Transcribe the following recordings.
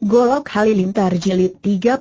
Golok Halilintar Jilid 30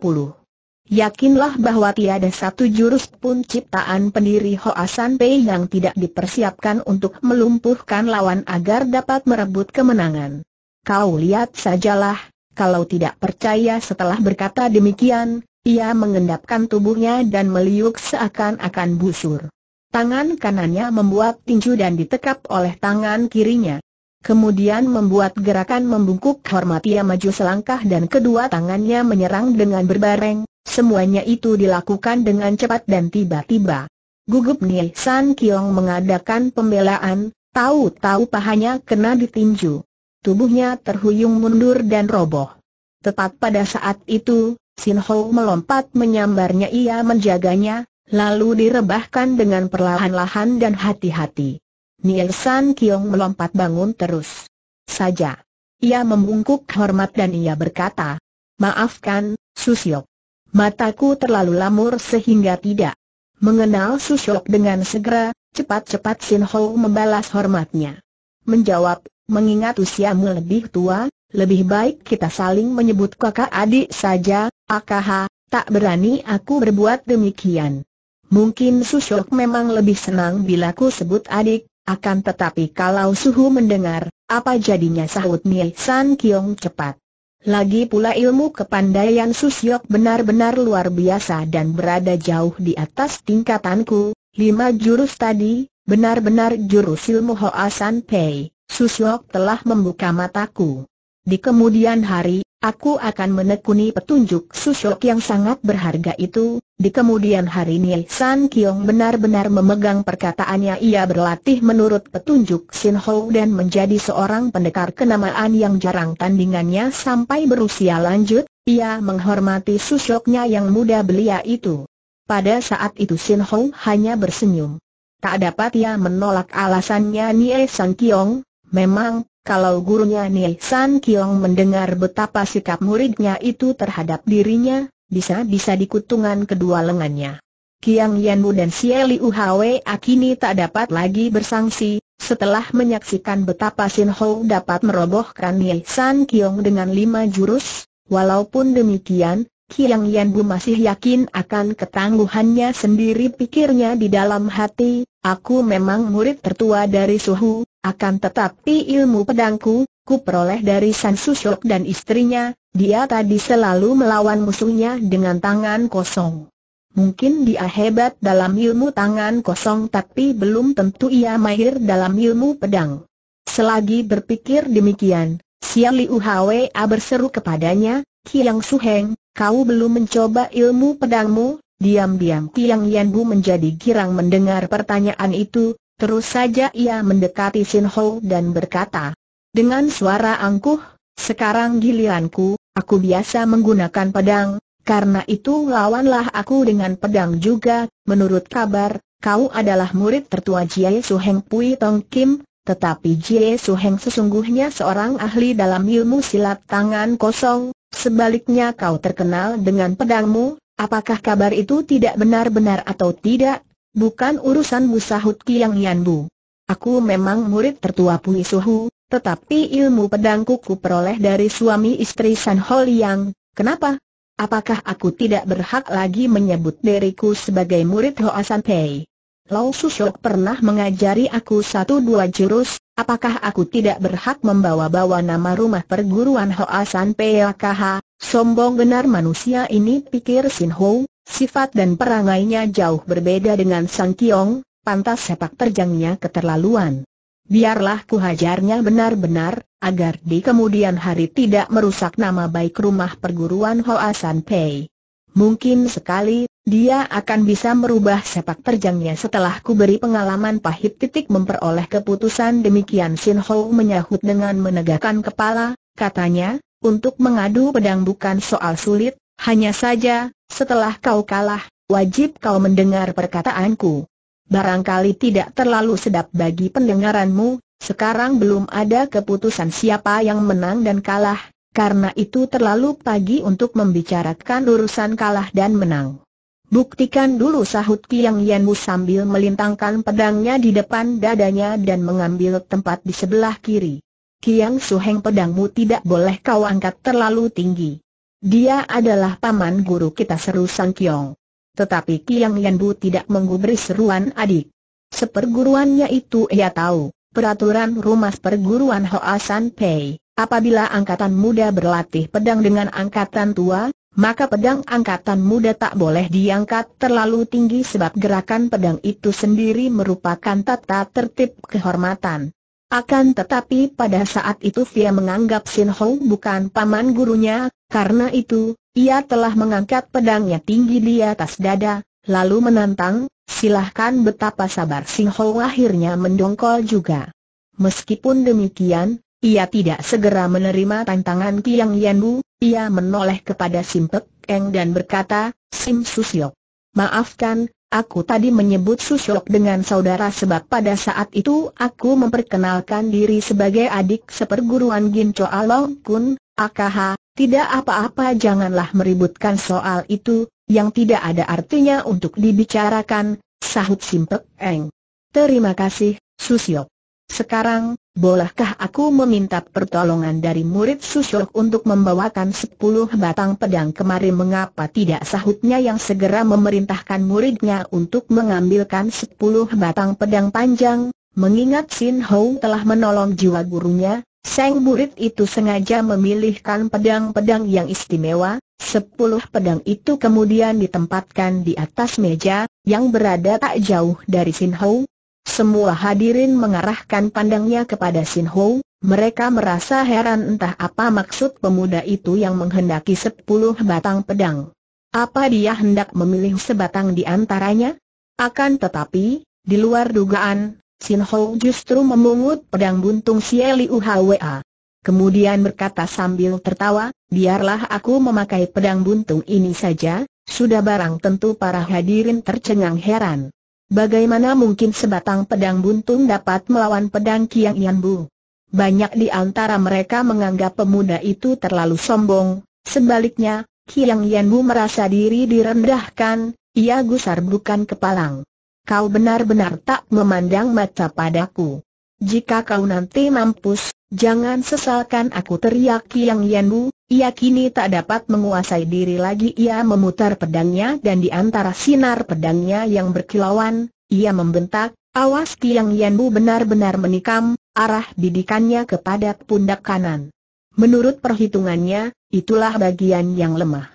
Yakinlah bahwa tiada satu jurus pun ciptaan pendiri Hoasan Pei yang tidak dipersiapkan untuk melumpuhkan lawan agar dapat merebut kemenangan. Kau lihat sajalah, kalau tidak percaya setelah berkata demikian, ia mengendapkan tubuhnya dan meliuk seakan-akan busur. Tangan kanannya membuat tinju dan ditekap oleh tangan kirinya. Kemudian membuat gerakan membungkuk hormat ia maju selangkah dan kedua tangannya menyerang dengan berbareng, Semuanya itu dilakukan dengan cepat dan tiba-tiba. Gugup Nie San Kiong mengadakan pembelaan, tahu-tahu pahanya kena ditinju. Tubuhnya terhuyung mundur dan roboh. Tepat pada saat itu, Sin Ho melompat menyambarnya ia menjaganya, lalu direbahkan dengan perlahan-lahan dan hati-hati. Niel San Kiong melompat bangun terus saja. Ia membungkuk hormat dan ia berkata, Maafkan, Susyok. Mataku terlalu lamur sehingga tidak mengenal Susyok dengan segera, cepat-cepat Sin Ho membalas hormatnya. Menjawab, mengingat usiamu lebih tua, lebih baik kita saling menyebut kakak adik saja, AKH, tak berani aku berbuat demikian. Mungkin Susyok memang lebih senang bila ku sebut adik, akan tetapi kalau Suhu mendengar, apa jadinya sahut Mie San Kiong cepat. Lagi pula ilmu kepandaian Susyok benar-benar luar biasa dan berada jauh di atas tingkatanku. Lima jurus tadi, benar-benar jurus ilmu Hoasan Pei. Susyok telah membuka mataku. Di kemudian hari, Aku akan menekuni petunjuk Susyok yang sangat berharga itu. Di kemudian hari ini San Kiong benar-benar memegang perkataannya ia berlatih menurut petunjuk Sin Ho dan menjadi seorang pendekar kenamaan yang jarang tandingannya sampai berusia lanjut, ia menghormati Susyoknya yang muda belia itu. Pada saat itu Sin Ho hanya bersenyum. Tak dapat ia menolak alasannya Nie San Kiong, memang kalau gurunya Nie San Kiong mendengar betapa sikap muridnya itu terhadap dirinya, bisa-bisa dikutungan kedua lengannya. Kiang Yanbu dan Xie Liu Hwe kini tak dapat lagi bersangsi, setelah menyaksikan betapa Sin Ho dapat merobohkan Nie San Kiong dengan lima jurus, walaupun demikian, Kiang Yanbu masih yakin akan ketangguhannya sendiri pikirnya di dalam hati, aku memang murid tertua dari Suhu, akan tetapi ilmu pedangku, ku peroleh dari San Susyok dan istrinya, dia tadi selalu melawan musuhnya dengan tangan kosong. Mungkin dia hebat dalam ilmu tangan kosong tapi belum tentu ia mahir dalam ilmu pedang. Selagi berpikir demikian, Xia Liu Hwa berseru kepadanya, Kiang Suheng, kau belum mencoba ilmu pedangmu? Diam-diam Kiang Yanbu menjadi girang mendengar pertanyaan itu, Terus saja ia mendekati Sin Ho dan berkata, dengan suara angkuh, sekarang giliranku, aku biasa menggunakan pedang, karena itu lawanlah aku dengan pedang juga, menurut kabar, kau adalah murid tertua Jie Su Heng Pui Tong Kim, tetapi Jie Su Heng sesungguhnya seorang ahli dalam ilmu silat tangan kosong, sebaliknya kau terkenal dengan pedangmu, apakah kabar itu tidak benar-benar atau tidak, Bukan urusan musahut Kiang Yanbu. Aku memang murid tertua Pui Suhu, tetapi ilmu pedangku ku peroleh dari suami istri San Ho Liang. Kenapa? Apakah aku tidak berhak lagi menyebut diriku sebagai murid Hoa San Pei? Lau Susyok pernah mengajari aku satu dua jurus, apakah aku tidak berhak membawa-bawa nama rumah perguruan Hoa San Pei AKH? Sombong benar manusia ini pikir Sin Ho, Sifat dan perangainya jauh berbeda dengan Sang Kiong, pantas sepak terjangnya keterlaluan. Biarlah ku hajarnya benar-benar, agar di kemudian hari tidak merusak nama baik rumah perguruan Hoa San Pei. Mungkin sekali, dia akan bisa merubah sepak terjangnya setelah ku beri pengalaman pahit titik memperoleh keputusan demikian Sin Ho menyahut dengan menegakkan kepala, katanya, untuk mengadu pedang bukan soal sulit, hanya saja, setelah kau kalah, wajib kau mendengar perkataanku. Barangkali tidak terlalu sedap bagi pendengaranmu, sekarang belum ada keputusan siapa yang menang dan kalah, karena itu terlalu pagi untuk membicarakan urusan kalah dan menang. Buktikan dulu sahut Kiang Yanmu sambil melintangkan pedangnya di depan dadanya dan mengambil tempat di sebelah kiri. Kiang Suheng pedangmu tidak boleh kau angkat terlalu tinggi. Dia adalah paman guru kita seru Sang Kiong. Tetapi Kiang Yanbu tidak menggubris seruan adik. Seperguruannya itu ia tahu, peraturan rumah perguruan Hoa San Pei, apabila angkatan muda berlatih pedang dengan angkatan tua, maka pedang angkatan muda tak boleh diangkat terlalu tinggi sebab gerakan pedang itu sendiri merupakan tata tertib kehormatan. Akan tetapi pada saat itu Fia menganggap Sin Ho bukan paman gurunya, karena itu, ia telah mengangkat pedangnya tinggi di atas dada, lalu menantang, silahkan betapa sabar Sin Ho akhirnya mendongkol juga. Meskipun demikian, ia tidak segera menerima tantangan Kiang Yanbu, ia menoleh kepada Sim Pek Eng dan berkata, Sim Susyok. Maafkan, aku tadi menyebut Susyok dengan saudara sebab pada saat itu aku memperkenalkan diri sebagai adik seperguruan Ginco Along Kun, AKH, tidak apa-apa janganlah meributkan soal itu, yang tidak ada artinya untuk dibicarakan, sahut Sim Pek Eng. Terima kasih, Susyok. Sekarang, bolehkah aku meminta pertolongan dari murid Susyok untuk membawakan sepuluh batang pedang kemari mengapa tidak sahutnya yang segera memerintahkan muridnya untuk mengambilkan sepuluh batang pedang panjang, mengingat Sin Ho telah menolong jiwa gurunya, Sang murid itu sengaja memilihkan pedang-pedang yang istimewa, sepuluh pedang itu kemudian ditempatkan di atas meja, yang berada tak jauh dari Sin Ho, semua hadirin mengarahkan pandangnya kepada Sin Ho, mereka merasa heran entah apa maksud pemuda itu yang menghendaki sepuluh batang pedang. Apa dia hendak memilih sebatang di antaranya? Akan tetapi, di luar dugaan, Sin Ho justru memungut pedang buntung Sieli Uhwa. Kemudian berkata sambil tertawa, biarlah aku memakai pedang buntung ini saja, sudah barang tentu para hadirin tercengang heran. Bagaimana mungkin sebatang pedang buntung dapat melawan pedang Kiang Yanbu? Banyak di antara mereka menganggap pemuda itu terlalu sombong, sebaliknya, Kiang Yanbu merasa diri direndahkan, ia gusar bukan kepalang. Kau benar-benar tak memandang mata padaku. Jika kau nanti mampus, jangan sesalkan aku teriak Kiang Yanbu, ia kini tak dapat menguasai diri lagi ia memutar pedangnya dan di antara sinar pedangnya yang berkilauan, ia membentak, awas Tiang Yanbu benar-benar menikam, arah didikannya kepada pundak kanan. Menurut perhitungannya, itulah bagian yang lemah.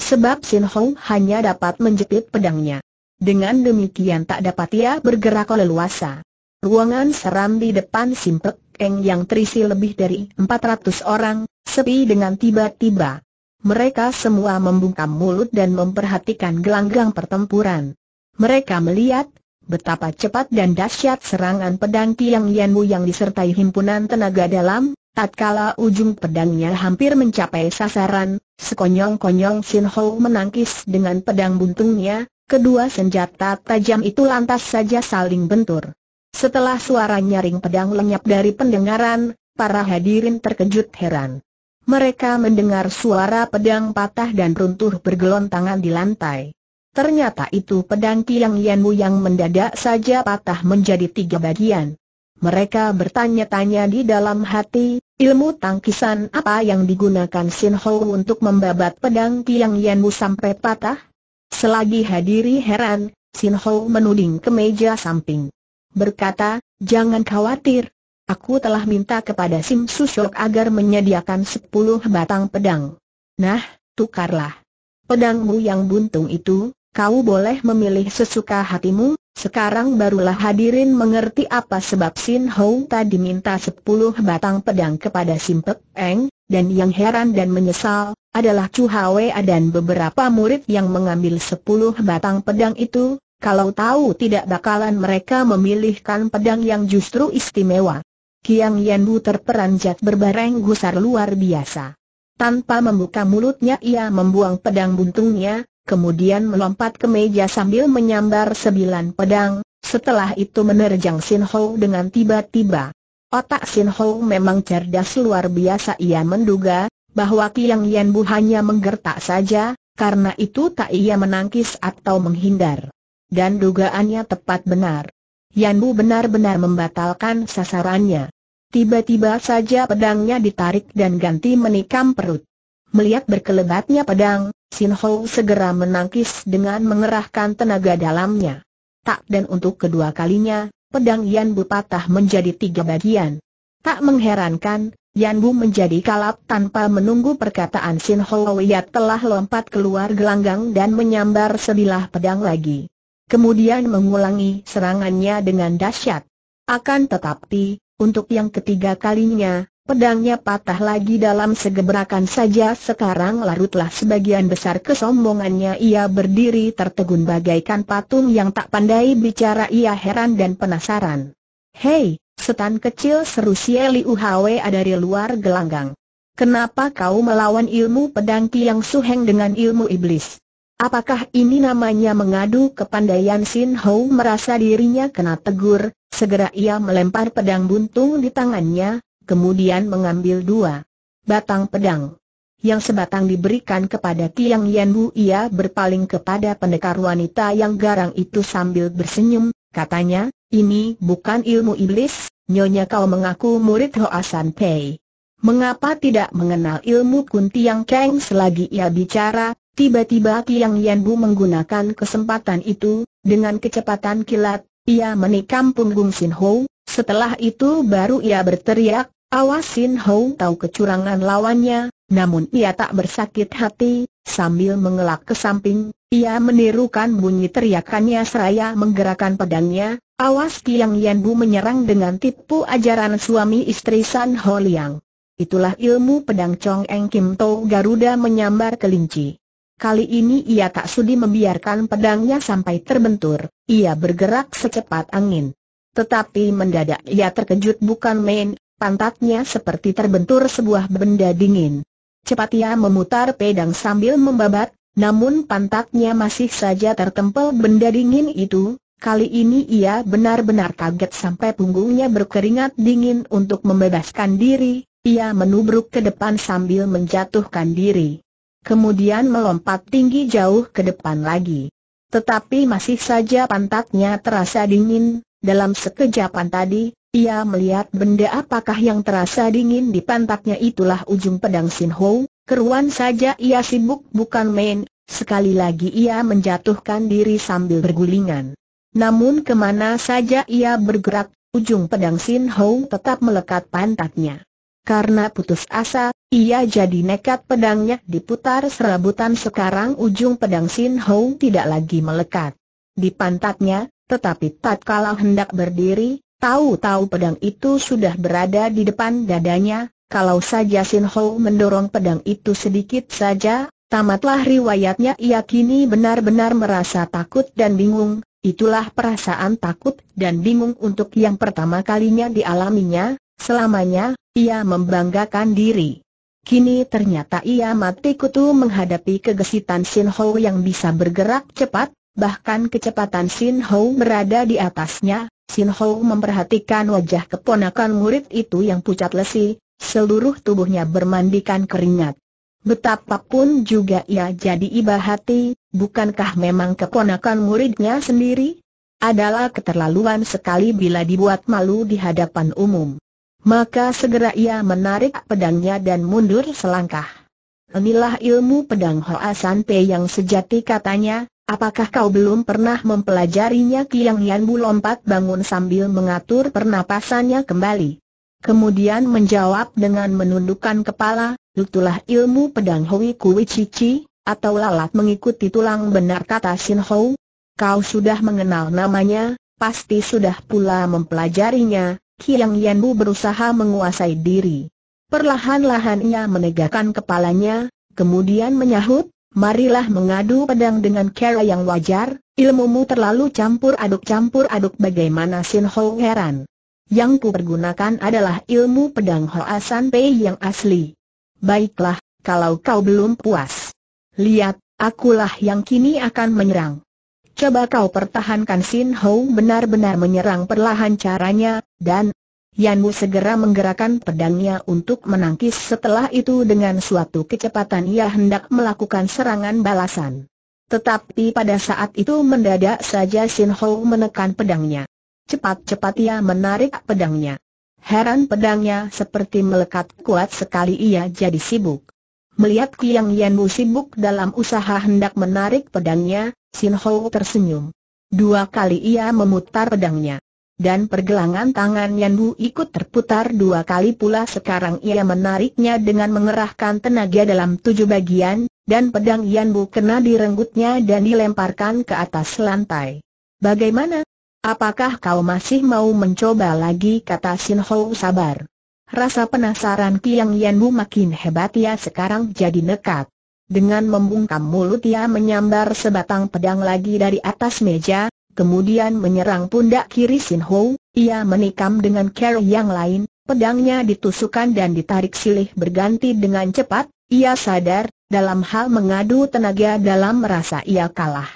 Sebab Sin Hong hanya dapat menjepit pedangnya. Dengan demikian tak dapat ia bergerak leluasa. Ruangan seram di depan Simpek Eng yang terisi lebih dari 400 orang, sepi dengan tiba-tiba. Mereka semua membungkam mulut dan memperhatikan gelanggang pertempuran. Mereka melihat betapa cepat dan dahsyat serangan pedang Tiang Yanwu yang disertai himpunan tenaga dalam, tatkala ujung pedangnya hampir mencapai sasaran, sekonyong-konyong Sin Ho menangkis dengan pedang buntungnya, kedua senjata tajam itu lantas saja saling bentur. Setelah suara nyaring pedang lenyap dari pendengaran, para hadirin terkejut heran. Mereka mendengar suara pedang patah dan runtuh bergelontangan di lantai. Ternyata itu pedang Tiang Yanwu yang mendadak saja patah menjadi tiga bagian. Mereka bertanya-tanya di dalam hati, ilmu tangkisan apa yang digunakan Sin Ho untuk membabat pedang Tiang Yanwu sampai patah? Selagi hadiri heran, Sin Ho menuding ke meja samping. Berkata, jangan khawatir, Aku telah minta kepada Sim Susok agar menyediakan sepuluh batang pedang. Nah, tukarlah. Pedangmu yang buntung itu, kau boleh memilih sesuka hatimu, sekarang barulah hadirin mengerti apa sebab Sin Ho tadi minta sepuluh batang pedang kepada Sim Pek Eng, dan yang heran dan menyesal, adalah Chu Hwe dan beberapa murid yang mengambil sepuluh batang pedang itu, kalau tahu tidak bakalan mereka memilihkan pedang yang justru istimewa. Kiang Yanbu terperanjat berbareng gusar luar biasa. Tanpa membuka mulutnya ia membuang pedang buntungnya, kemudian melompat ke meja sambil menyambar sembilan pedang, setelah itu menerjang Sin Ho dengan tiba-tiba. Otak Sin Ho memang cerdas luar biasa ia menduga, bahwa Kiang Yanbu hanya menggertak saja, karena itu tak ia menangkis atau menghindar. Dan dugaannya tepat benar. Yanbu benar-benar membatalkan sasarannya. tiba-tiba saja pedangnya ditarik dan ganti menikam perut. Melihat berkelebatnya pedang, Sin Ho segera menangkis dengan mengerahkan tenaga dalamnya. Tak dan untuk kedua kalinya, pedang Yan Bu patah menjadi tiga bagian. Tak mengherankan, Yan Bu menjadi kalap tanpa menunggu perkataan Sin Ho ia telah lompat keluar gelanggang dan menyambar sebilah pedang lagi. Kemudian mengulangi serangannya dengan dahsyat. Akan tetapi, untuk yang ketiga kalinya, pedangnya patah lagi dalam segebrakan saja sekarang larutlah sebagian besar kesombongannya ia berdiri tertegun bagaikan patung yang tak pandai bicara ia heran dan penasaran. Hei, setan kecil seru si Liu Hwe dari luar gelanggang. Kenapa kau melawan ilmu pedang Kiang Suheng dengan ilmu iblis? Apakah ini namanya mengadu kepandaian Sin Ho merasa dirinya kena tegur, segera ia melempar pedang buntung di tangannya, kemudian mengambil dua batang pedang. Yang sebatang diberikan kepada Tiang Yan Bu ia berpaling kepada pendekar wanita yang garang itu sambil bersenyum, katanya, ini bukan ilmu iblis, nyonya kau mengaku murid Hoa San Pei. Mengapa tidak mengenal ilmu Kuntiang Kang selagi ia bicara, Tiba-tiba Kiang Yan Bu menggunakan kesempatan itu, dengan kecepatan kilat, ia menikam punggung Sin Ho, setelah itu baru ia berteriak, awas Sin Ho tahu kecurangan lawannya, namun ia tak bersakit hati, sambil mengelak ke samping, ia menirukan bunyi teriakannya seraya menggerakkan pedangnya, awas Kiang Yan Bu menyerang dengan tipu ajaran suami istri San Ho Liang. Itulah ilmu pedang Chong Eng Kim To Garuda menyambar kelinci. Kali ini ia tak sudi membiarkan pedangnya sampai terbentur, ia bergerak secepat angin. Tetapi mendadak ia terkejut bukan main, pantatnya seperti terbentur sebuah benda dingin. Cepat ia memutar pedang sambil membabat, namun pantatnya masih saja tertempel benda dingin itu, kali ini ia benar-benar kaget sampai punggungnya berkeringat dingin untuk membebaskan diri, ia menubruk ke depan sambil menjatuhkan diri kemudian melompat tinggi jauh ke depan lagi. Tetapi masih saja pantatnya terasa dingin, dalam sekejapan tadi, ia melihat benda apakah yang terasa dingin di pantatnya itulah ujung pedang Sin Ho, keruan saja ia sibuk bukan main, sekali lagi ia menjatuhkan diri sambil bergulingan. Namun ke mana saja ia bergerak, ujung pedang Sin Ho tetap melekat pantatnya. Karena putus asa, ia jadi nekat pedangnya diputar serabutan sekarang ujung pedang Sin Ho tidak lagi melekat di pantatnya, tetapi tak kalah hendak berdiri, tahu-tahu pedang itu sudah berada di depan dadanya, kalau saja Sin Ho mendorong pedang itu sedikit saja, tamatlah riwayatnya ia kini benar-benar merasa takut dan bingung, itulah perasaan takut dan bingung untuk yang pertama kalinya dialaminya, selamanya, ia membanggakan diri. Kini ternyata ia mati kutu menghadapi kegesitan Sin Ho yang bisa bergerak cepat, bahkan kecepatan Sin Ho berada di atasnya. Sin Ho memperhatikan wajah keponakan murid itu yang pucat lesi, seluruh tubuhnya bermandikan keringat. Betapapun juga ia jadi iba hati, bukankah memang keponakan muridnya sendiri? Adalah keterlaluan sekali bila dibuat malu di hadapan umum. Maka segera ia menarik pedangnya dan mundur selangkah. Inilah ilmu pedang Hoa San Pei yang sejati katanya, apakah kau belum pernah mempelajarinya Kiang Yan Bu lompat bangun sambil mengatur pernapasannya kembali. Kemudian menjawab dengan menundukkan kepala, itulah ilmu pedang Hui Kui Cici, atau lalat mengikuti tulang benar kata Sin Ho. Kau sudah mengenal namanya, pasti sudah pula mempelajarinya, Kiang Yanbu berusaha menguasai diri. Perlahan-lahan ia menegakkan kepalanya, kemudian menyahut, marilah mengadu pedang dengan cara yang wajar, ilmumu terlalu campur aduk campur aduk bagaimana Sin Ho heran. Yang ku pergunakan adalah ilmu pedang Hoa San Pei yang asli. Baiklah, kalau kau belum puas. Lihat, akulah yang kini akan menyerang. Coba kau pertahankan Sin Ho benar-benar menyerang perlahan caranya, dan Yan Wu segera menggerakkan pedangnya untuk menangkis setelah itu dengan suatu kecepatan ia hendak melakukan serangan balasan. Tetapi pada saat itu mendadak saja Sin Ho menekan pedangnya. Cepat-cepat ia menarik pedangnya. Heran pedangnya seperti melekat kuat sekali ia jadi sibuk. Melihat Kiang Yanbu sibuk dalam usaha hendak menarik pedangnya, Sin Ho tersenyum. Dua kali ia memutar pedangnya. Dan pergelangan tangan Yanbu ikut terputar dua kali pula sekarang ia menariknya dengan mengerahkan tenaga dalam tujuh bagian, dan pedang Yanbu kena direnggutnya dan dilemparkan ke atas lantai. Bagaimana? Apakah kau masih mau mencoba lagi kata Sin Ho sabar. Rasa penasaran Kiang Yanbu makin hebat ya sekarang jadi nekat. Dengan membungkam mulut ia menyambar sebatang pedang lagi dari atas meja, kemudian menyerang pundak kiri Sin Ho, ia menikam dengan cara yang lain, pedangnya ditusukkan dan ditarik silih berganti dengan cepat, ia sadar, dalam hal mengadu tenaga dalam merasa ia kalah.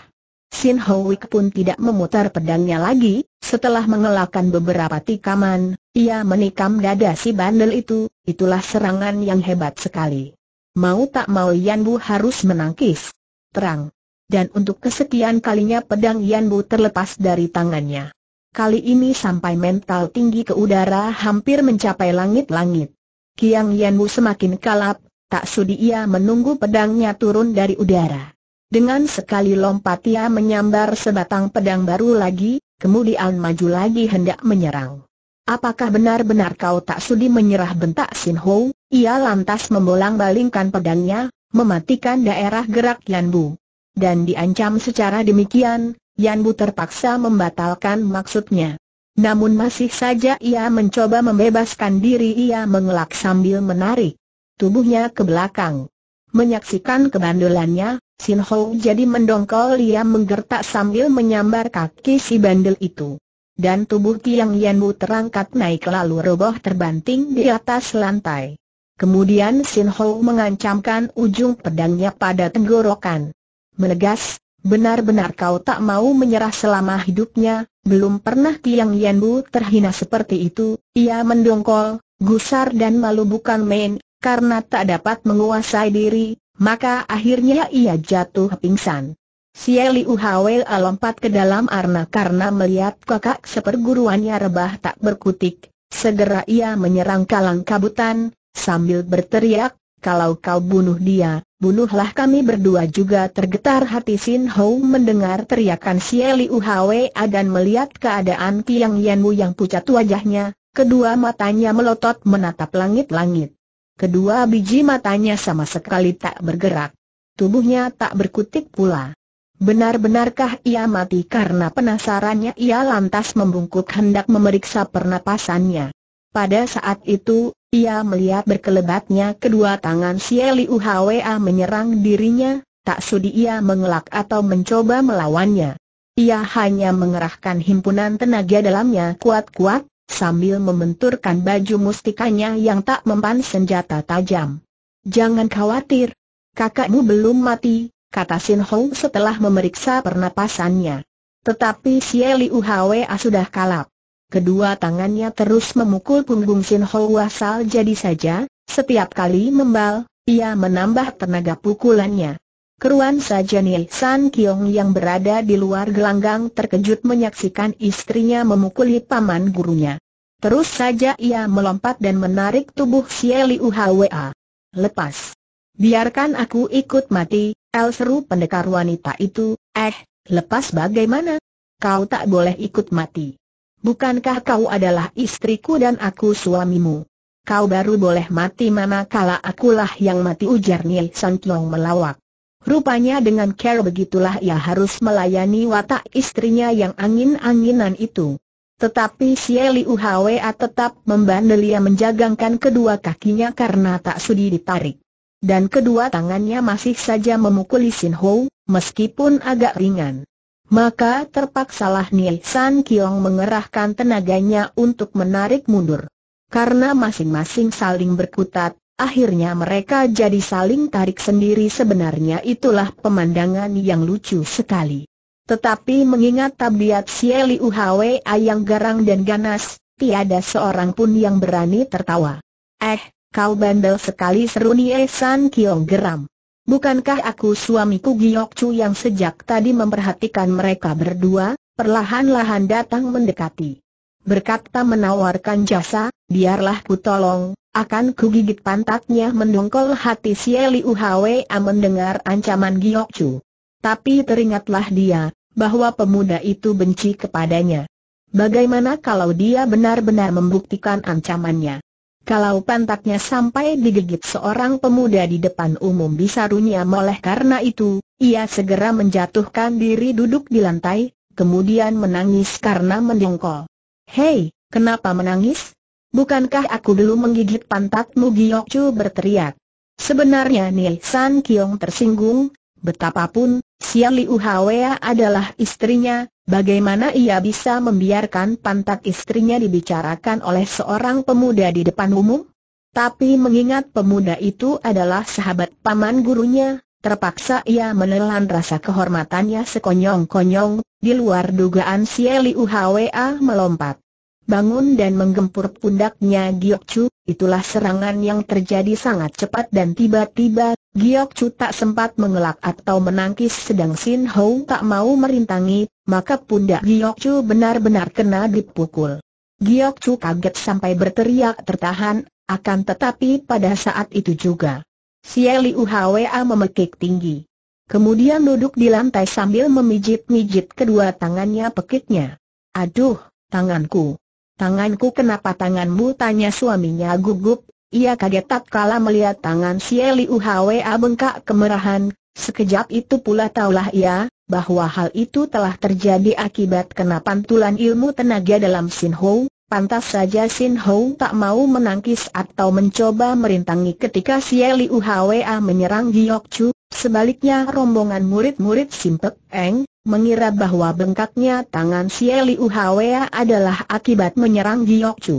Sin Wik pun tidak memutar pedangnya lagi, setelah mengelakkan beberapa tikaman, ia menikam dada si bandel itu, itulah serangan yang hebat sekali. Mau tak mau Yanbu harus menangkis. Terang. Dan untuk kesekian kalinya pedang Yanbu terlepas dari tangannya. Kali ini sampai mental tinggi ke udara hampir mencapai langit-langit. Kiang Yanbu semakin kalap, tak sudi ia menunggu pedangnya turun dari udara. Dengan sekali lompat ia menyambar sebatang pedang baru lagi, kemudian maju lagi hendak menyerang. Apakah benar-benar kau tak sudi menyerah bentak Sin Ho? Ia lantas membolang-balingkan pedangnya, mematikan daerah gerak Yanbu. Dan diancam secara demikian, Yanbu terpaksa membatalkan maksudnya. Namun masih saja ia mencoba membebaskan diri ia mengelak sambil menarik tubuhnya ke belakang. Menyaksikan kebandelannya, Sin Ho jadi mendongkol ia menggertak sambil menyambar kaki si bandel itu. Dan tubuh Kiang Yanbu terangkat naik lalu roboh terbanting di atas lantai. Kemudian Sin Ho mengancamkan ujung pedangnya pada tenggorokan. Menegas, benar-benar kau tak mau menyerah selama hidupnya, belum pernah Kiang Yanbu terhina seperti itu, ia mendongkol, gusar dan malu bukan main, karena tak dapat menguasai diri, maka akhirnya ia jatuh pingsan. Sieli Uhwe lompat ke dalam arna karena melihat kakak seperguruannya rebah tak berkutik. Segera ia menyerang kalang kabutan, sambil berteriak, kalau kau bunuh dia, bunuhlah kami berdua juga tergetar hati Sin Ho mendengar teriakan Sieli Uhwe dan melihat keadaan Kiang Yanwu yang pucat wajahnya, kedua matanya melotot menatap langit-langit. Kedua biji matanya sama sekali tak bergerak. Tubuhnya tak berkutik pula. Benar-benarkah ia mati karena penasarannya ia lantas membungkuk hendak memeriksa pernapasannya. Pada saat itu, ia melihat berkelebatnya kedua tangan Sieli Uhwa menyerang dirinya, tak sudi ia mengelak atau mencoba melawannya. Ia hanya mengerahkan himpunan tenaga dalamnya kuat-kuat, sambil membenturkan baju mustikanya yang tak mempan senjata tajam. Jangan khawatir. Kakakmu belum mati, kata Sin Hong setelah memeriksa pernapasannya. Tetapi Sieli Uhwa sudah kalap. Kedua tangannya terus memukul punggung Sin Hong asal jadi saja, setiap kali membal, ia menambah tenaga pukulannya. Keruan saja Nih San Kiong yang berada di luar gelanggang terkejut menyaksikan istrinya memukuli paman gurunya. Terus saja ia melompat dan menarik tubuh Sieli Uhwa. Lepas. Biarkan aku ikut mati, El seru pendekar wanita itu, eh, lepas bagaimana? Kau tak boleh ikut mati. Bukankah kau adalah istriku dan aku suamimu? Kau baru boleh mati manakala akulah yang mati ujar Niel San Kiong melawak. Rupanya dengan care begitulah ia harus melayani watak istrinya yang angin-anginan itu. Tetapi Sieli Uhwa tetap membandelia menjagangkan kedua kakinya karena tak sudi ditarik. Dan kedua tangannya masih saja memukuli Sin Ho, meskipun agak ringan. Maka terpaksalah Nie San Kiong mengerahkan tenaganya untuk menarik mundur. Karena masing-masing saling berkutat, akhirnya mereka jadi saling tarik sendiri sebenarnya itulah pemandangan yang lucu sekali. Tetapi mengingat tabiat Sieli Uhwa yang garang dan ganas, tiada seorang pun yang berani tertawa. Eh, kau bandel sekali seru Nie San Kiong geram. Bukankah aku suamiku Giok Chu yang sejak tadi memperhatikan mereka berdua, perlahan-lahan datang mendekati. berkata menawarkan jasa, biarlah ku tolong, akan kugigit pantatnya mendongkol hati si Eli Uhwa mendengar ancaman Giok Chu. Tapi teringatlah dia, bahwa pemuda itu benci kepadanya. Bagaimana kalau dia benar-benar membuktikan ancamannya? Kalau pantatnya sampai digigit seorang pemuda di depan umum bisa runyam oleh karena itu, ia segera menjatuhkan diri duduk di lantai, kemudian menangis karena mendongkol. Hei, kenapa menangis? Bukankah aku dulu menggigit pantatmu Giok Chu berteriak. Sebenarnya Ni San Kiong tersinggung, betapapun, Xia Liu Hwa adalah istrinya, Bagaimana ia bisa membiarkan pantat istrinya dibicarakan oleh seorang pemuda di depan umum? Tapi mengingat pemuda itu adalah sahabat paman gurunya, terpaksa ia menelan rasa kehormatannya sekonyong-konyong, di luar dugaan si Eli Uhwa melompat. Bangun dan menggempur pundaknya Giok Chu, itulah serangan yang terjadi sangat cepat dan tiba-tiba, Giok Chu tak sempat mengelak atau menangkis sedang Sin Ho tak mau merintangi, maka pundak Giok Chu benar-benar kena dipukul. Giok Chu kaget sampai berteriak tertahan, akan tetapi pada saat itu juga. Sieli Uhwa memekik tinggi. Kemudian duduk di lantai sambil memijit-mijit kedua tangannya pekitnya. Aduh, tanganku. Tanganku kenapa tanganmu tanya suaminya gugup, ia kaget tak kala melihat tangan si Eli Uhwa bengkak kemerahan, sekejap itu pula taulah ia, bahwa hal itu telah terjadi akibat kena pantulan ilmu tenaga dalam Sin Ho, pantas saja Sin Ho tak mau menangkis atau mencoba merintangi ketika si Eli Uhwa menyerang Giok Chu, sebaliknya rombongan murid-murid Simpek Eng, mengira bahwa bengkaknya tangan si Eli Uhwa adalah akibat menyerang Giok Chu.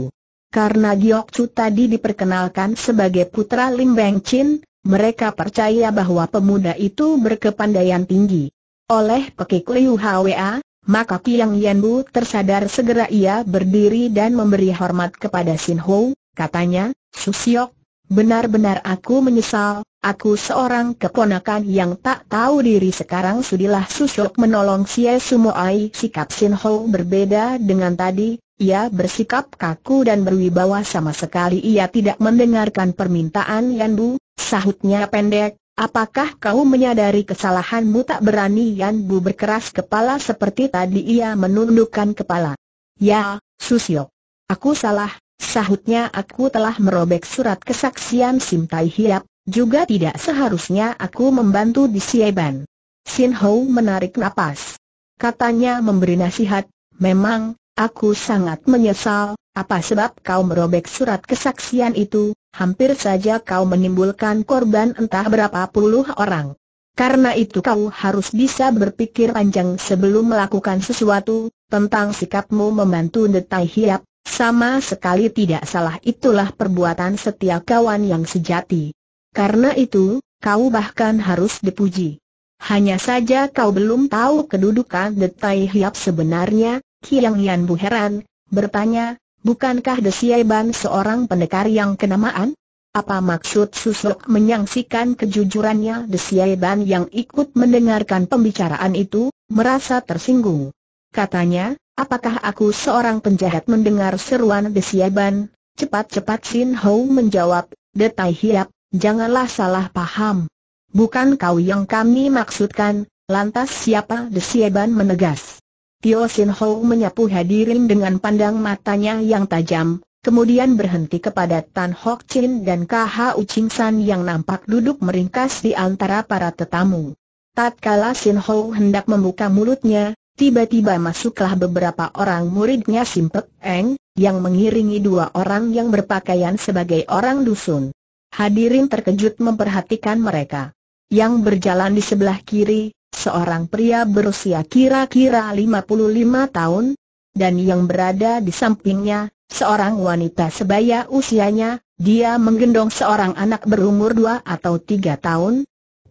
Karena Giok Chu tadi diperkenalkan sebagai putra Lim Beng Chin, mereka percaya bahwa pemuda itu berkepandaian tinggi. Oleh pekik Liu Hwa, maka Kiang Yanbu tersadar segera ia berdiri dan memberi hormat kepada Sin Ho, katanya, Susiok, benar-benar aku menyesal, Aku seorang keponakan yang tak tahu diri sekarang sudilah susuk menolong Xie Sumoai sikap Sin Ho berbeda dengan tadi, ia bersikap kaku dan berwibawa sama sekali ia tidak mendengarkan permintaan Yan Bu, sahutnya pendek, apakah kau menyadari kesalahanmu tak berani Yan Bu berkeras kepala seperti tadi ia menundukkan kepala. Ya, Susyok. Aku salah, sahutnya aku telah merobek surat kesaksian Sim Tai Hiap, juga tidak seharusnya aku membantu di Sieban. Sin Ho menarik napas. Katanya memberi nasihat, memang, aku sangat menyesal, apa sebab kau merobek surat kesaksian itu, hampir saja kau menimbulkan korban entah berapa puluh orang. Karena itu kau harus bisa berpikir panjang sebelum melakukan sesuatu, tentang sikapmu membantu Detai Hiap, sama sekali tidak salah itulah perbuatan setia kawan yang sejati. Karena itu, kau bahkan harus dipuji. Hanya saja kau belum tahu kedudukan Detai Hiap sebenarnya, Kiang Yan Bu heran, bertanya, bukankah Desieban seorang pendekar yang kenamaan? Apa maksud Susuk menyangsikan kejujurannya Desieban yang ikut mendengarkan pembicaraan itu, merasa tersinggung. Katanya, apakah aku seorang penjahat mendengar seruan Desieban? Cepat-cepat Sin Ho menjawab, Detai Hiap, Janganlah salah paham. Bukan kau yang kami maksudkan, lantas siapa Desieban menegas. Tio Sin Ho menyapu hadirin dengan pandang matanya yang tajam, kemudian berhenti kepada Tan Hok Chin dan KH Uching San yang nampak duduk meringkas di antara para tetamu. Tatkala Sin Ho hendak membuka mulutnya, tiba-tiba masuklah beberapa orang muridnya Simpek Eng, yang mengiringi dua orang yang berpakaian sebagai orang dusun. Hadirin terkejut memperhatikan mereka. Yang berjalan di sebelah kiri, seorang pria berusia kira-kira 55 tahun, dan yang berada di sampingnya, seorang wanita sebaya usianya, dia menggendong seorang anak berumur dua atau tiga tahun.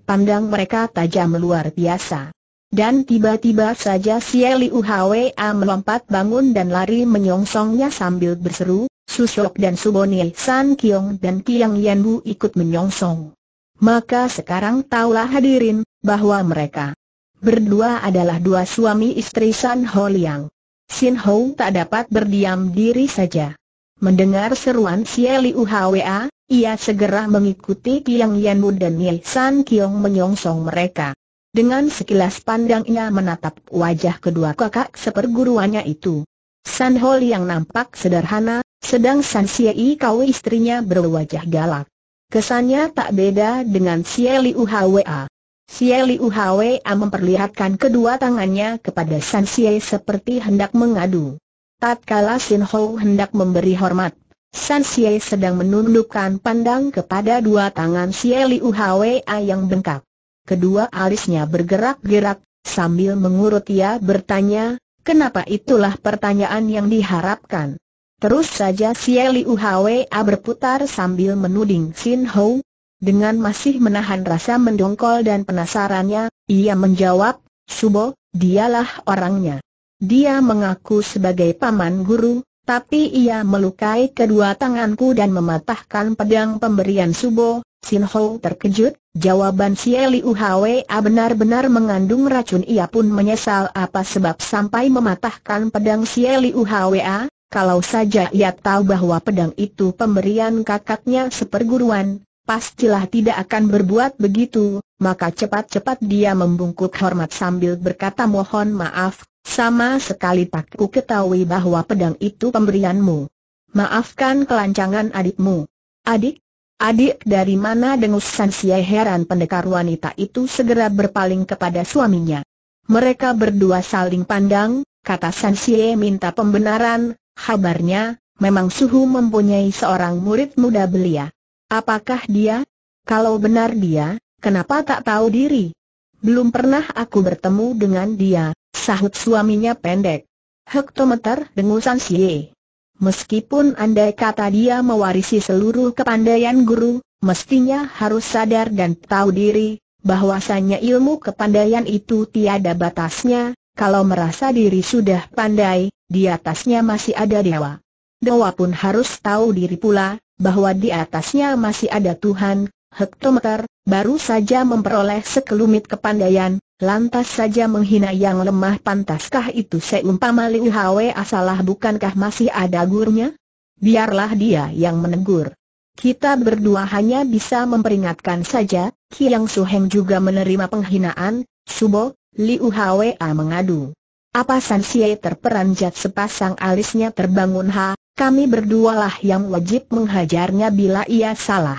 Pandang mereka tajam luar biasa. Dan tiba-tiba saja si Eli Uhwa melompat bangun dan lari menyongsongnya sambil berseru, Susok dan Suboni San Kiong dan Kiang Yanbu ikut menyongsong. Maka sekarang taulah hadirin, bahwa mereka berdua adalah dua suami istri San Ho Liang. Sin Ho tak dapat berdiam diri saja. Mendengar seruan Xie Liu Hwa, ia segera mengikuti Kiang Yanmu dan Ye San Kiong menyongsong mereka. Dengan sekilas pandangnya menatap wajah kedua kakak seperguruannya itu. San Ho yang nampak sederhana, sedang San Xie kau istrinya berwajah galak. Kesannya tak beda dengan Xie Liu Hwa. Xie Liu Hwa memperlihatkan kedua tangannya kepada San Xie seperti hendak mengadu. Tatkala Sin Ho hendak memberi hormat, San Xie sedang menundukkan pandang kepada dua tangan Xie Liu Hwa yang bengkak. Kedua alisnya bergerak-gerak, sambil mengurut ia bertanya, kenapa itulah pertanyaan yang diharapkan. Terus saja Xie Liu Hwa berputar sambil menuding Sin Ho. Dengan masih menahan rasa mendongkol dan penasarannya, ia menjawab, Subo, dialah orangnya. Dia mengaku sebagai paman guru, tapi ia melukai kedua tanganku dan mematahkan pedang pemberian Subo. Sin Ho terkejut, jawaban Liu Hwa benar-benar mengandung racun ia pun menyesal apa sebab sampai mematahkan pedang Liu Hwa, kalau saja ia tahu bahwa pedang itu pemberian kakaknya seperguruan, pastilah tidak akan berbuat begitu, maka cepat-cepat dia membungkuk hormat sambil berkata mohon maaf, sama sekali tak ku ketahui bahwa pedang itu pemberianmu. Maafkan kelancangan adikmu. Adik? Adik dari mana dengus Sansia heran pendekar wanita itu segera berpaling kepada suaminya. Mereka berdua saling pandang, kata Sansie minta pembenaran, kabarnya, memang Suhu mempunyai seorang murid muda belia. Apakah dia? Kalau benar dia, kenapa tak tahu diri? Belum pernah aku bertemu dengan dia, sahut suaminya pendek. Hektometer dengusan Xie. Meskipun andai kata dia mewarisi seluruh kepandaian guru, mestinya harus sadar dan tahu diri, bahwasanya ilmu kepandaian itu tiada batasnya, kalau merasa diri sudah pandai, di atasnya masih ada dewa. Dewa pun harus tahu diri pula, bahwa di atasnya masih ada Tuhan, hektometer, baru saja memperoleh sekelumit kepandaian, lantas saja menghina yang lemah pantaskah itu seumpama Liu Hwe asalah bukankah masih ada gurunya? Biarlah dia yang menegur. Kita berdua hanya bisa memperingatkan saja, Kiang Suheng juga menerima penghinaan, Subo, Liu Hwa mengadu. Apa Sansie terperanjat sepasang alisnya terbangun ha, kami berdualah yang wajib menghajarnya bila ia salah.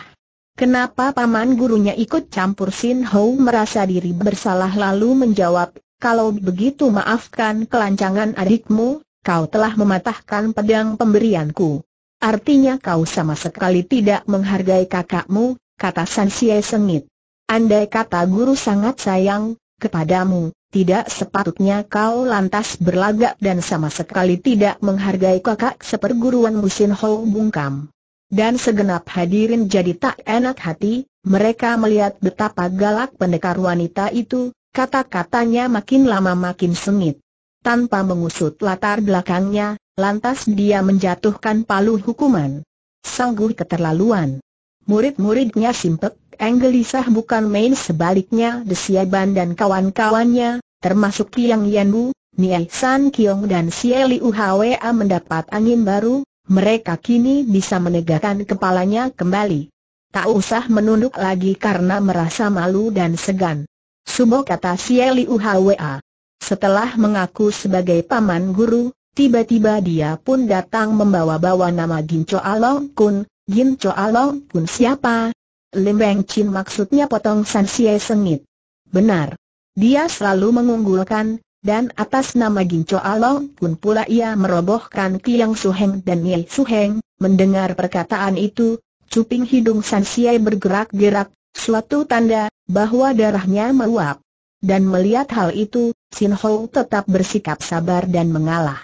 Kenapa paman gurunya ikut campur Sin Ho merasa diri bersalah lalu menjawab, kalau begitu maafkan kelancangan adikmu, kau telah mematahkan pedang pemberianku. Artinya kau sama sekali tidak menghargai kakakmu, kata Sansie sengit. Andai kata guru sangat sayang, kepadamu, tidak sepatutnya kau lantas berlagak dan sama sekali tidak menghargai kakak seperguruan Musin Ho bungkam dan segenap hadirin jadi tak enak hati, mereka melihat betapa galak pendekar wanita itu, kata-katanya makin lama makin sengit. Tanpa mengusut latar belakangnya, lantas dia menjatuhkan palu hukuman. Sangguh keterlaluan. Murid-muridnya simpek, enggelisah bukan main sebaliknya Desiaban dan kawan-kawannya, termasuk Kiang Yanbu, Niai San Kiong dan Xie Liu Hwa mendapat angin baru, mereka kini bisa menegakkan kepalanya kembali. Tak usah menunduk lagi karena merasa malu dan segan. Subo kata Xie Liu Hwa. Setelah mengaku sebagai paman guru, tiba-tiba dia pun datang membawa-bawa nama Ginco Along Kun. Ginco Along Kun siapa? Lembeng Chin maksudnya potong San Xie sengit. Benar. Dia selalu mengunggulkan, dan atas nama Ginco Along pun pula ia merobohkan Kiang Suheng dan Ye Suheng, mendengar perkataan itu, cuping hidung San bergerak-gerak, suatu tanda, bahwa darahnya meluap. Dan melihat hal itu, Sin Ho tetap bersikap sabar dan mengalah.